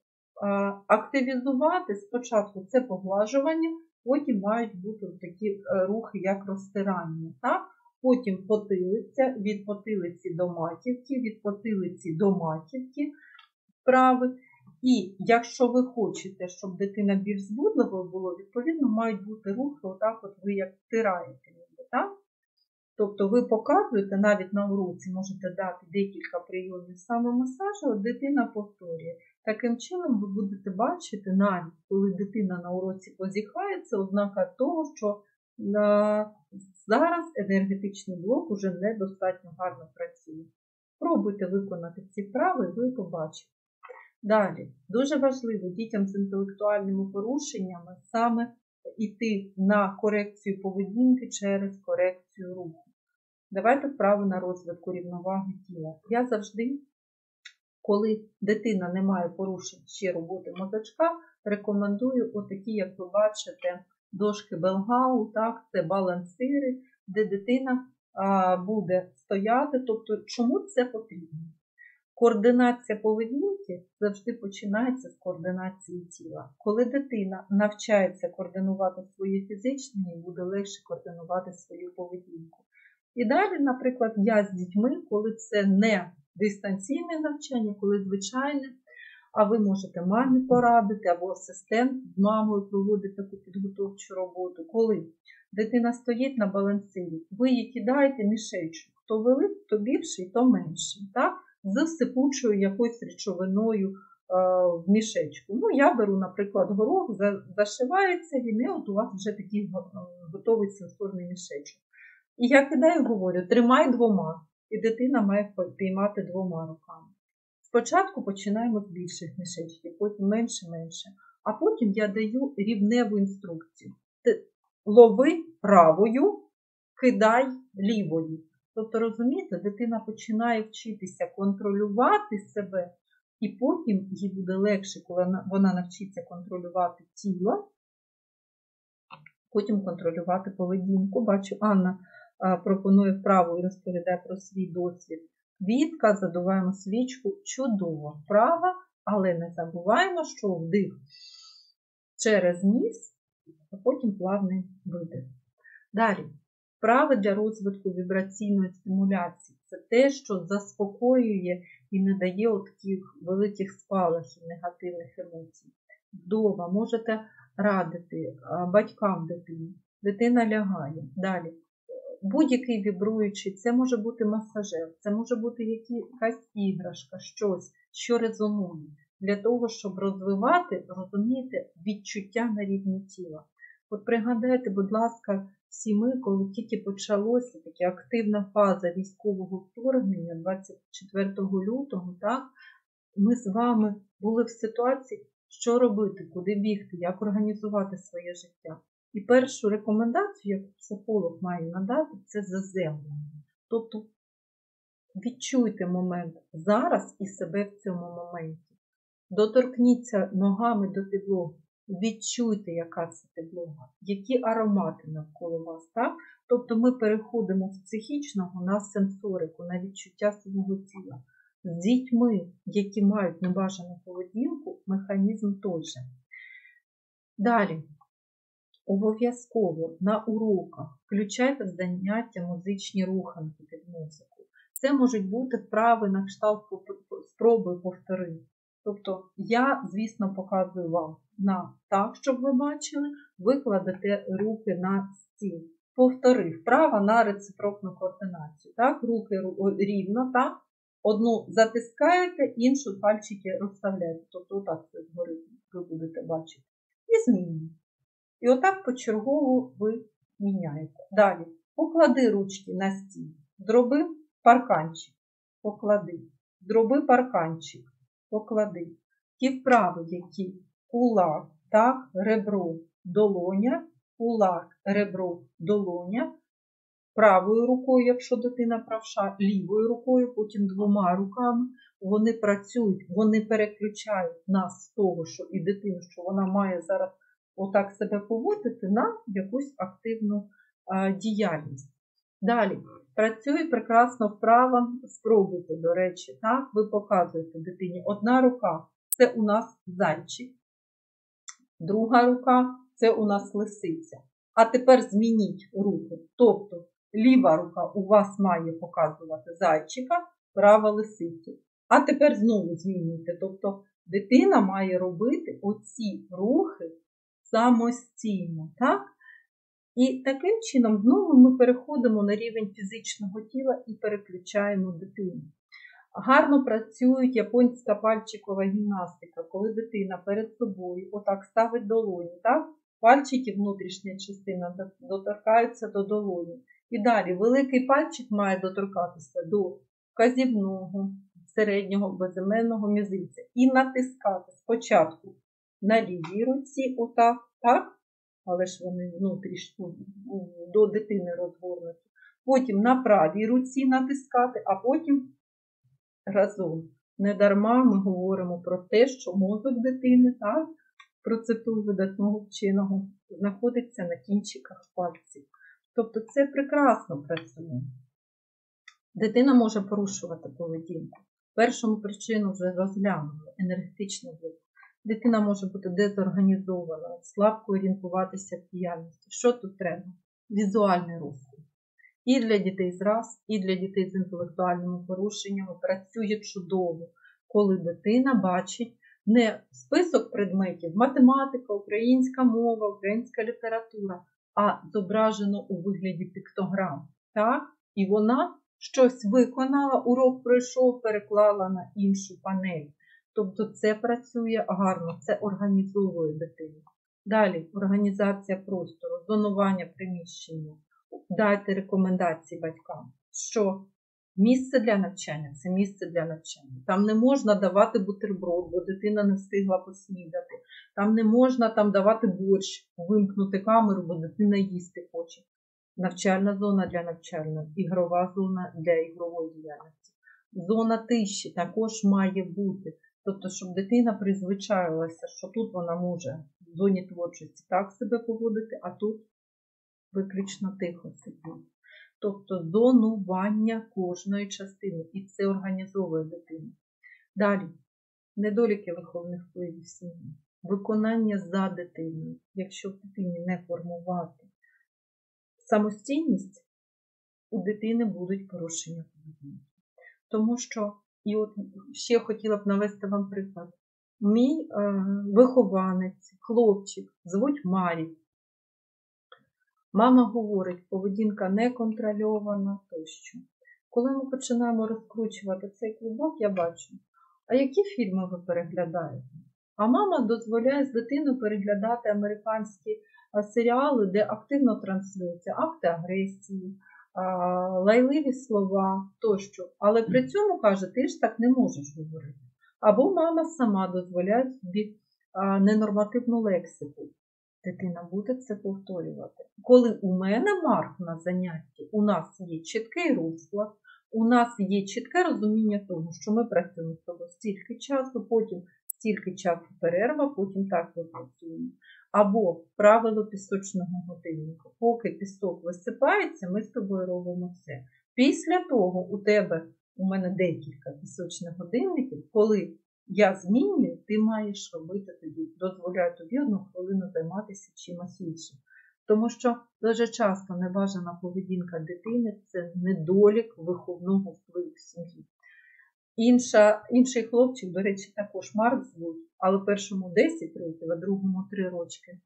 активізувати спочатку це поглажування, потім мають бути такі е, рухи, як розтирання. Так? Потім потилиця, від потилиці до маківки, від потилиці до маківки вправи. І якщо ви хочете, щоб дитина більш збудливою було, відповідно мають бути рухи, отак от ви як втираєте. Так? Тобто ви показуєте навіть на уроці, можете дати декілька прийомів самомасажу, от дитина повторює. Таким чином ви будете бачити, навіть коли дитина на уроці позіхає, це ознака того, що зараз енергетичний блок уже недостатньо гарно працює. Пробуйте виконати ці вправи, і ви побачите. Далі, дуже важливо дітям з інтелектуальними порушеннями саме йти на корекцію поведінки через корекцію руху. Давайте вправи на розвитку рівноваги тіла. Я завжди, коли дитина не має порушень ще роботи мозочка, рекомендую отакі, як ви бачите, дошки Белгау, так, це балансири, де дитина буде стояти. Тобто, чому це потрібно? Координація поведінки завжди починається з координації тіла. Коли дитина навчається координувати своє фізичне, їй буде легше координувати свою поведінку. І далі, наприклад, я з дітьми, коли це не дистанційне навчання, коли звичайне, а ви можете мамі порадити або асистент з мамою проводить таку підготовчу роботу. Коли дитина стоїть на балансирі, ви їй кидаєте мішечок, то великий, то більший, то менший. Так? З сипучою якоюсь речовиною е, в мішечку. Ну, я беру, наприклад, горох, зашивається він, і от у вас вже такий е, готовий сенсорний мішечок. І я кидаю, говорю, тримай двома, і дитина має піймати двома руками. Спочатку починаємо з більших мішечків, потім менше-менше, а потім я даю рівневу інструкцію. Лови правою, кидай лівою. Тобто, розумієте, дитина починає вчитися контролювати себе, і потім їй буде легше, коли вона- навчиться контролювати тіло, потім контролювати поведінку. Бачу, Анна пропонує вправу і розповідає про свій досвід. Квітка, задуваємо свічку, чудово вправа, але не забуваємо, що вдих через ніс, а потім плавний видих. Далі. Вправи для розвитку вібраційної стимуляції це те, що заспокоює і не дає таких великих спалахів негативних емоцій. Вдома можете радити батькам дитини. Дитина лягає. Далі. Будь-який вібруючий, це може бути масажер, це може бути якась іграшка, щось, що резонує, для того, щоб розвивати, розумієте, відчуття на рівні тіла. От пригадайте, будь ласка, всі ми, коли тільки почалося така активна фаза військового вторгнення 24 лютого, так, ми з вами були в ситуації, що робити, куди бігти, як організувати своє життя. І першу рекомендацію, яку психолог має надати, це заземлення. Тобто відчуйте момент зараз і себе в цьому моменті. Доторкніться ногами до підлоги, відчуйте, яка це підлога, які аромати навколо вас. Так? Тобто ми переходимо з психічного на сенсорику, на відчуття свого тіла. З дітьми, які мають небажану поведінку, механізм той. Далі. Обов'язково на уроках включайте заняття музичні руханки під музику. Це можуть бути вправи на кшталт спроби повторити. Тобто я, звісно, показую вам на так, щоб ви бачили, ви кладете руки на стіл. Повтори вправа на рецепрокну координацію. Так, Руки рівно, так? одну затискаєте, іншу пальчики розставляєте. Тобто, отак це згори ви будете бачити. І змінюєте. І отак почергово ви міняєте. Далі поклади ручки на стіл, зроби парканчик, поклади, зроби парканчик, поклади. Ті вправи, які кулак, так, ребро, долоня, кулак, ребро, долоня. Правою рукою, якщо дитина правша, лівою рукою, потім двома руками. Вони працюють, вони переключають нас з того, що і дитину, що вона має зараз отак себе поводити на якусь активну діяльність. Далі, працює прекрасно вправо, спробуйте, до речі, так, ви показуєте дитині. Одна рука це у нас зайчик, друга рука це у нас лисиця. А тепер змініть руки. Тобто ліва рука у вас має показувати зайчика, права лисицю. А тепер знову змінюйте. Тобто дитина має робити оці рухи самостійно. так? І таким чином знову ми переходимо на рівень фізичного тіла і переключаємо дитину. Гарно працює японська пальчикова гімнастика, коли дитина перед собою отак ставить долоні, так? пальчики внутрішня частина доторкаються до долоні. І далі великий пальчик має доторкатися до вказівного, середнього, безіменного мізинця і натискати спочатку на лівій руці, отак, так? Але ж вони внутрішньо до дитини розгорнуті. Потім на правій руці натискати, а потім разом. Недарма ми говоримо про те, що мозок дитини, так, процитую видатного вченого, знаходиться на кінчиках пальців. Тобто це прекрасно працює. Дитина може порушувати поведінку. Першому причину вже розглянули енергетичний блок. Дитина може бути дезорганізована, слабко орієнтуватися в діяльності. Що тут треба? Візуальний розвиток. І для дітей з раз, і для дітей з інтелектуальними порушеннями працює чудово, коли дитина бачить не список предметів, математика, українська мова, українська література, а зображено у вигляді піктограм. Так? І вона щось виконала, урок пройшов, переклала на іншу панель. Тобто це працює гарно, це організовує дитину. Далі організація простору, зонування приміщення. Дайте рекомендації батькам, що місце для навчання це місце для навчання. Там не можна давати бутерброд, бо дитина не встигла поснідати. Там не можна там давати борщ, вимкнути камеру, бо дитина їсти хоче. Навчальна зона для навчальної, ігрова зона для ігрової діяльності. Зона тиші також має бути. Тобто, щоб дитина призвичаїлася, що тут вона може в зоні творчості так себе поводити, а тут виключно тихо сидіти. Тобто зонування кожної частини, і це організовує дитину. Далі, недоліки виховних впливів сім'ї. Виконання за дитиною, якщо в дитині не формувати самостійність, у дитини будуть порушення поведінки. Тому що, і от ще хотіла б навести вам приклад. Мій е, вихованець, хлопчик, звуть Марій. Мама говорить, поведінка неконтрольована тощо. Коли ми починаємо розкручувати цей клубок, я бачу, а які фільми ви переглядаєте? А мама дозволяє з дитиною переглядати американські серіали, де активно транслюються акти агресії, лайливі слова тощо. Але при цьому каже, ти ж так не можеш говорити. Або мама сама дозволяє собі ненормативну лексику. Дитина буде це повторювати. Коли у мене марк на занятті, у нас є чіткий розклад, у нас є чітке розуміння того, що ми працюємо з тобою стільки часу, потім стільки часу перерва, потім так ми працюємо. Або правило пісочного годинника. Поки пісок висипається, ми з тобою робимо все. Після того у тебе, у мене декілька пісочних годинників, коли я змінюю, ти маєш робити тоді, дозволяю тобі одну хвилину займатися чимось іншим. Тому що дуже часто небажана поведінка дитини це недолік виховного впливу сім'ї. Інша, Інший хлопчик, до речі, також Марк звуть, але першому 10 років, а другому 3 рочки.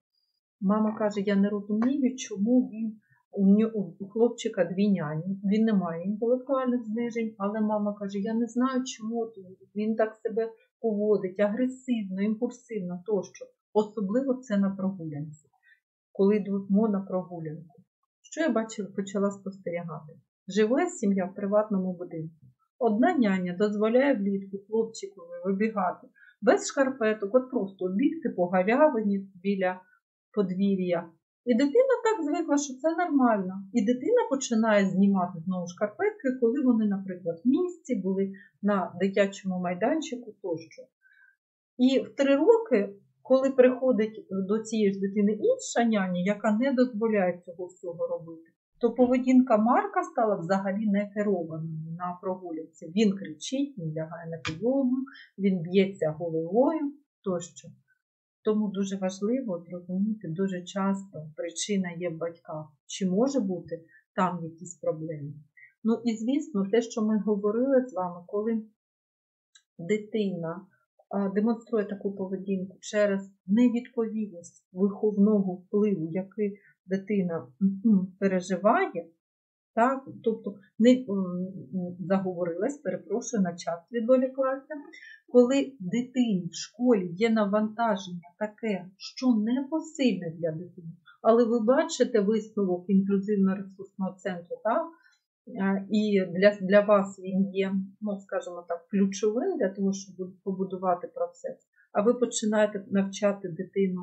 Мама каже: я не розумію, чому він у, хлопчика дві няні, він не має інтелектуальних знижень, але мама каже: я не знаю, чому він так себе поводить агресивно, імпульсивно тощо. Особливо це на прогулянці, коли йдемо на прогулянку. Що я бачила, почала спостерігати? Живе сім'я в приватному будинку. Одна няня дозволяє влітку хлопчикові вибігати без шкарпеток, от просто бігти по галявині біля подвір'я. І дитина так звикла, що це нормально. І дитина починає знімати знову шкарпетки, коли вони, наприклад, в місті були на дитячому майданчику тощо. І в три роки, коли приходить до цієї ж дитини інша няня, яка не дозволяє цього всього робити, то поведінка Марка стала взагалі не керованою на прогулянці. Він кричить, він лягає на підлогу, він б'ється головою тощо. Тому дуже важливо зрозуміти, дуже часто причина є в батьках. Чи може бути там якісь проблеми? Ну і звісно, те, що ми говорили з вами, коли дитина демонструє таку поведінку через невідповідність виховного впливу, який дитина переживає, так, тобто не заговорилась, перепрошую, на час відволіклася. Коли дитині в школі є навантаження таке, що не посильне для дитини, але ви бачите висновок інклюзивно-ресурсного центру, так? і для для вас він є, ну, скажімо так, ключовим для того, щоб побудувати процес, а ви починаєте навчати дитину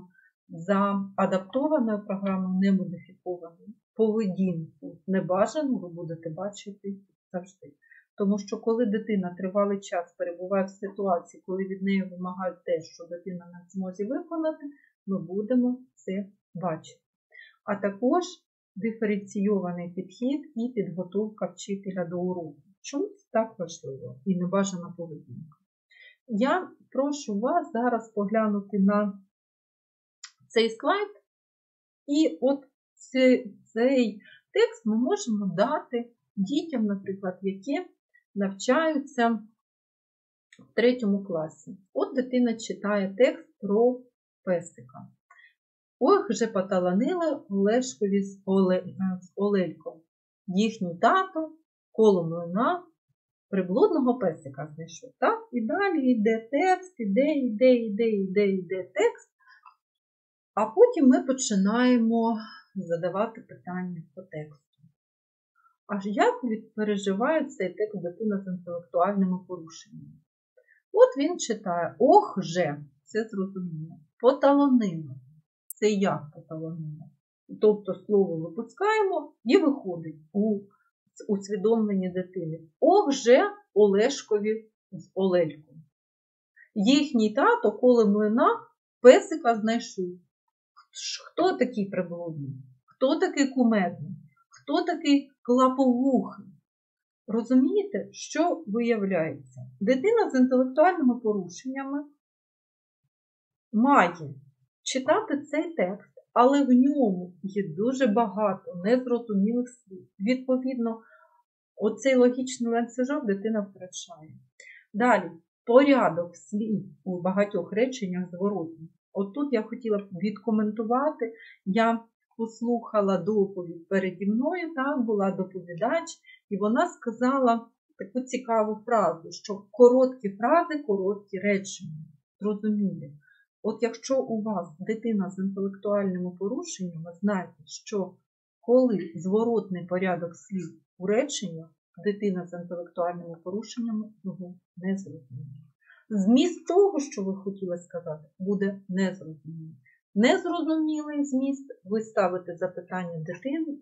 за адаптованою програмою, не модифікованою поведінку небажану ви будете бачити завжди. Тому що коли дитина тривалий час перебуває в ситуації, коли від неї вимагають те, що дитина не змозі виконати, ми будемо це бачити. А також диференційований підхід і підготовка вчителя до уроку. Чому це так важливо і небажана поведінка? Я прошу вас зараз поглянути на цей слайд, і от цей, цей текст ми можемо дати дітям, наприклад, які навчаються в третьому класі. От дитина читає текст про песика. Ох, вже поталанили Олешкові з, Оле... з Олельком. Їхній тато коло млина приблудного песика знайшов. Так? І далі йде текст, іде, іде, іде, іде, іде текст. А потім ми починаємо задавати питання по тексту. Аж як переживає цей текст дитина з інтелектуальними порушеннями? От він читає Ох же, це зрозуміло, поталонило. Це як поталонило. Тобто слово випускаємо і виходить у усвідомленні дитини. Ох же Олешкові з Олельком. Їхній тато коло млина песика знайшов. Хто такий приблудний? Хто такий кумедний? Хто такий клаповухий? Розумієте, що виявляється? Дитина з інтелектуальними порушеннями має читати цей текст, але в ньому є дуже багато незрозумілих слів. Відповідно, оцей логічний ланцюжок дитина втрачає. Далі, порядок слів у багатьох реченнях зворотній. От тут я хотіла б відкоментувати. Я послухала доповідь переді мною, так, була доповідач, і вона сказала таку цікаву фразу, що короткі фрази, короткі речення. Зрозумілі. От якщо у вас дитина з інтелектуальними порушеннями, знайте, що коли зворотний порядок слів у реченнях, дитина з інтелектуальними порушеннями його не зрозуміє. Зміст того, що ви хотіли сказати, буде незрозумілий. Незрозумілий зміст, ви ставите запитання дитини,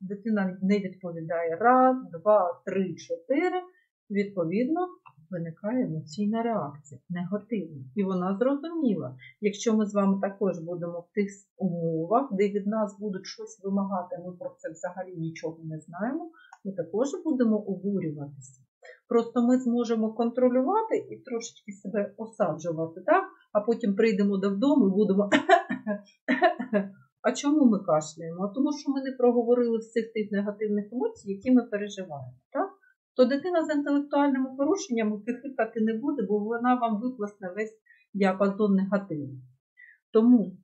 дитина не відповідає раз, два, три, чотири. Відповідно, виникає емоційна реакція, негативна. І вона зрозуміла. Якщо ми з вами також будемо в тих умовах, де від нас будуть щось вимагати, ми про це взагалі нічого не знаємо, ми також будемо обурюватися. Просто ми зможемо контролювати і трошечки себе осаджувати, так? а потім прийдемо додому і будемо. А чому ми кашляємо? А тому що ми не проговорили всіх тих негативних емоцій, які ми переживаємо. Так? То дитина з інтелектуальними порушеннями кихикати не буде, бо вона вам виплесне весь діапазон негативу. Тому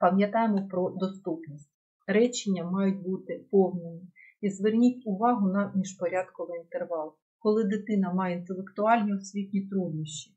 пам'ятаємо про доступність. Речення мають бути повними. І зверніть увагу на міжпорядковий інтервал. Коли дитина має інтелектуальні освітні труднощі,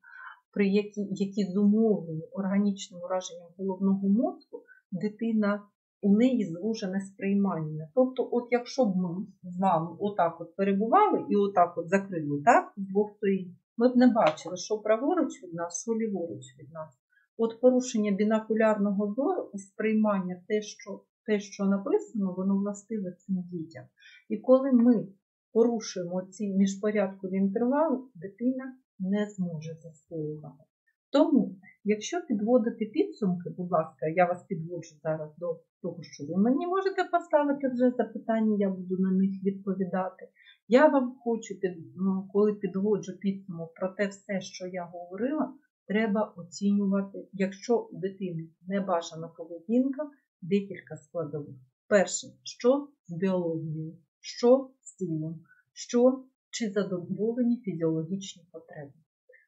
при які, які зумовлені органічним ураженням головного мозку, дитина у неї звужене сприймання. Тобто, от якщо б ми з вами отак от перебували і отак от закрили, так, з двох сторін, ми б не бачили, що праворуч від нас, що ліворуч від нас. От порушення бінокулярного зору і сприймання те, що те, що написано, воно властиве цим дітям. І коли ми порушуємо ці міжпорядкові інтервали, дитина не зможе засвоювати. Тому, якщо підводити підсумки, будь ласка, я вас підводжу зараз до того, що ви мені можете поставити вже запитання, я буду на них відповідати. Я вам хочу, ну, коли підводжу підсумок про те все, що я говорила, треба оцінювати, якщо у дитини небажана поведінка, декілька складових. Перше, що з біологією, що з тілом, що? Чи задоволені фізіологічні потреби.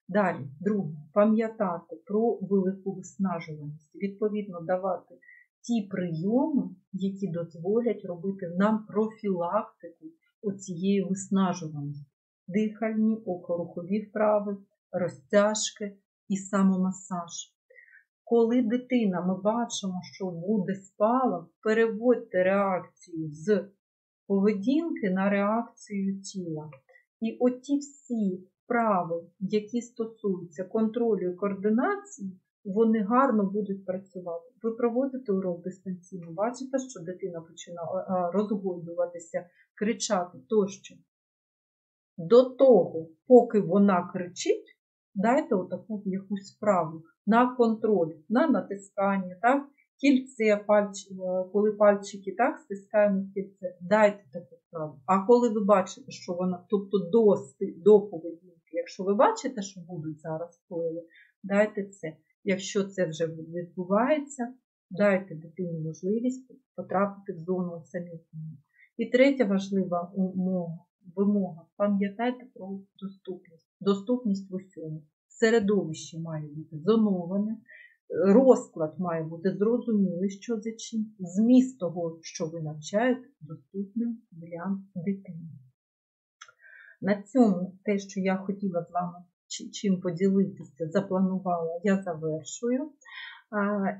Далі, друге, пам'ятати про велику виснажуваність, відповідно, давати ті прийоми, які дозволять робити нам профілактику оцієї виснажуваності, дихальні, окорухові вправи, розтяжки і самомасаж. Коли дитина, ми бачимо, що буде спала, переводьте реакцію з поведінки на реакцію тіла. І оті всі вправи, які стосуються контролю і координації, вони гарно будуть працювати. Ви проводите урок дистанційно, бачите, що дитина починає розгойдуватися, кричати тощо. До того, поки вона кричить, дайте отаку якусь справу на контроль, на натискання, так? Кільце, пальч, е, коли пальчики так стискаємо кільце, дайте таку вправу. А коли ви бачите, що вона, тобто до, до поведінки, якщо ви бачите, що будуть зараз впливи, дайте це. Якщо це вже відбувається, дайте дитині можливість потрапити в зону усамітнення. І третя важлива умова, вимога. Пам'ятайте про доступність. Доступність в усьому. Середовище має бути зоноване, розклад має бути зрозумілий, що за чим, зміст того, що ви навчаєте, доступним для дитини. На цьому те, що я хотіла з вами чим поділитися, запланувала, я завершую.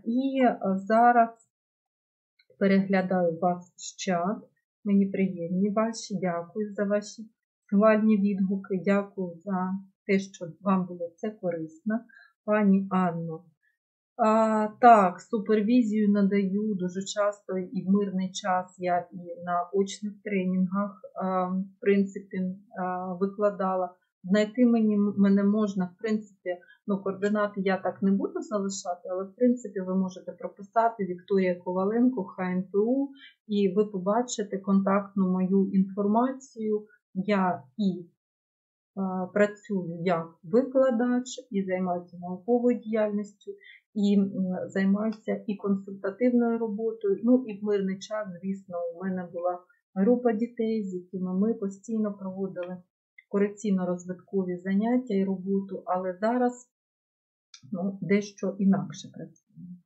І зараз переглядаю вас з чат. Мені приємні ваші, дякую за ваші схвальні відгуки, дякую за те, що вам було це корисно. Пані Анно, а, так, супервізію надаю дуже часто і в мирний час я і на очних тренінгах, а, в принципі, а, викладала. Знайти мені мене можна, в принципі, ну, координати я так не буду залишати, але в принципі ви можете прописати Вікторія Коваленко, ХНПУ, і ви побачите контактну мою інформацію. Я і працюю як викладач, і займаюся науковою діяльністю, і займаюся і консультативною роботою. Ну і в мирний час, звісно, у мене була група дітей, з якими ми постійно проводили корекційно-розвиткові заняття і роботу, але зараз ну, дещо інакше працюємо.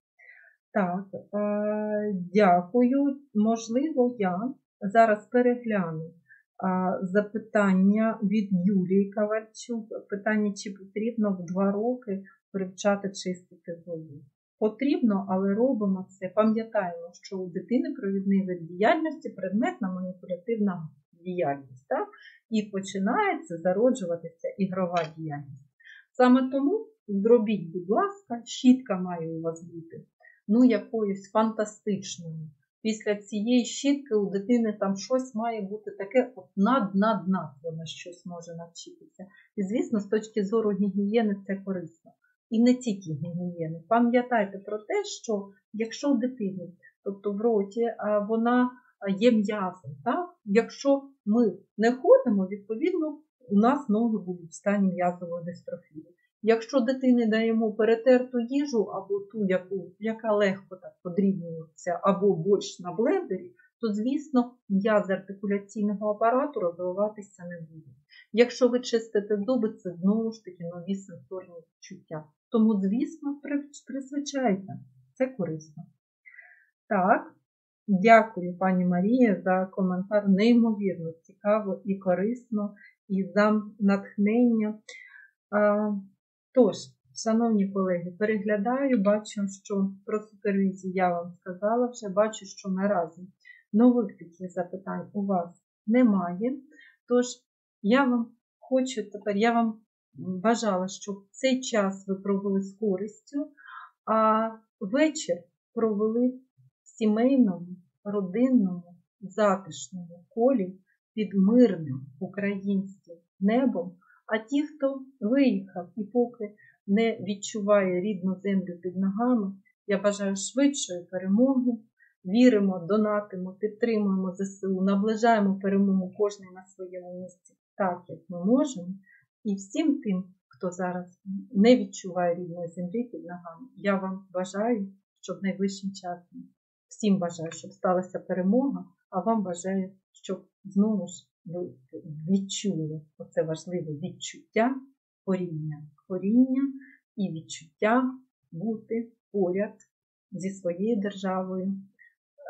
Так, е, дякую. Можливо, я зараз перегляну запитання від Юлії Ковальчук. Питання, чи потрібно в два роки привчати чистити зуби. Потрібно, але робимо це. Пам'ятаємо, що у дитини провідний вид діяльності предметна маніпулятивна діяльність. Так? І починається зароджуватися ігрова діяльність. Саме тому зробіть, будь ласка, щітка має у вас бути, ну, якоюсь фантастичною. Після цієї щітки у дитини там щось має бути таке от над над над вона щось може навчитися. І, звісно, з точки зору гігієни це корисно. І не тільки гігієни. Пам'ятайте про те, що якщо дитини, тобто в роті, вона є м'язом, якщо ми не ходимо, відповідно, у нас ноги будуть в стані м'язової дистрофії. Якщо дитині даємо перетерту їжу або ту, яку, яка легко так подрібнюється, або борщ на блендері, то, звісно, м'язи артикуляційного апарату розвиватися не буде. Якщо ви чистите зуби, це знову ж таки нові сенсорні відчуття. Тому, звісно, призвичайте, це корисно. Так, дякую, пані Марія, за коментар. Неймовірно цікаво і корисно, і за натхнення. Тож, шановні колеги, переглядаю, бачу, що про супервізію я вам сказала вже, бачу, що наразі нових таких запитань у вас немає. Тож, я вам хочу тепер, я вам бажала, щоб цей час ви провели з користю, а вечір провели в сімейному, родинному, затишному колі під мирним українським небом. А ті, хто виїхав і поки не відчуває рідну землю під ногами, я бажаю швидшої перемоги. Віримо, донатимо, підтримуємо ЗСУ, наближаємо перемогу кожний на своєму місці так, як ми можемо. І всім тим, хто зараз не відчуває рідної землі під ногами, я вам бажаю, щоб найближчим часом всім бажаю, щоб сталася перемога, а вам бажаю, щоб знову ж ви відчули оце важливе відчуття коріння, коріння і відчуття бути поряд зі своєю державою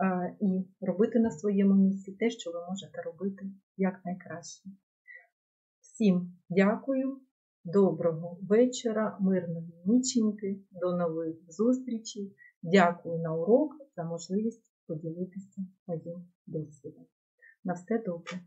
е, і робити на своєму місці те, що ви можете робити якнайкраще. Всім дякую, доброго вечора, мирної ніченьки, до нових зустрічей. Дякую на урок за можливість поділитися моїм досвідом. На все добре.